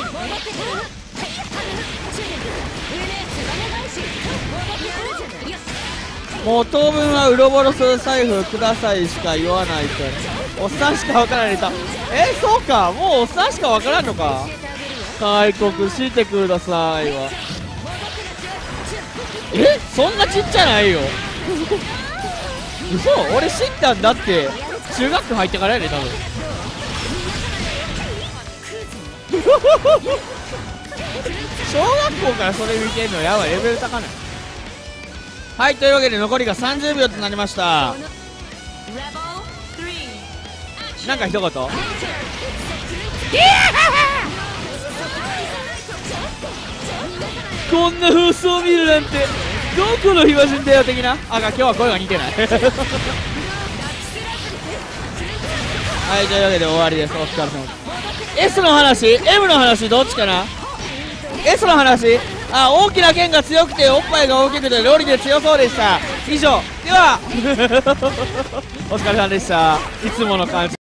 もう当分はウロボロス財布くださいしか言わないと。おっさんしかわからないたえそうか。もうおっさんしかわからんのか。開国してくださいは。え？そんなちっちゃないよ。嘘？俺知ったんだって。中学校入ってからやで多分。小学校からそれ見てんのやばい。レベル高ない。はいというわけで残りが30秒となりました。Rebel 3. なんか一言？こんな放送を見るなんてどこの暇人だよ的な？あが今日は声が似てない。はいというわけで終わりです。お疲れ様です。S の話？M の話？どっちかな？S の話？あ大きな剣が強くておっぱいが大きくて料理で強そうでした。以上。では お疲れさんでした。いつもの感じ。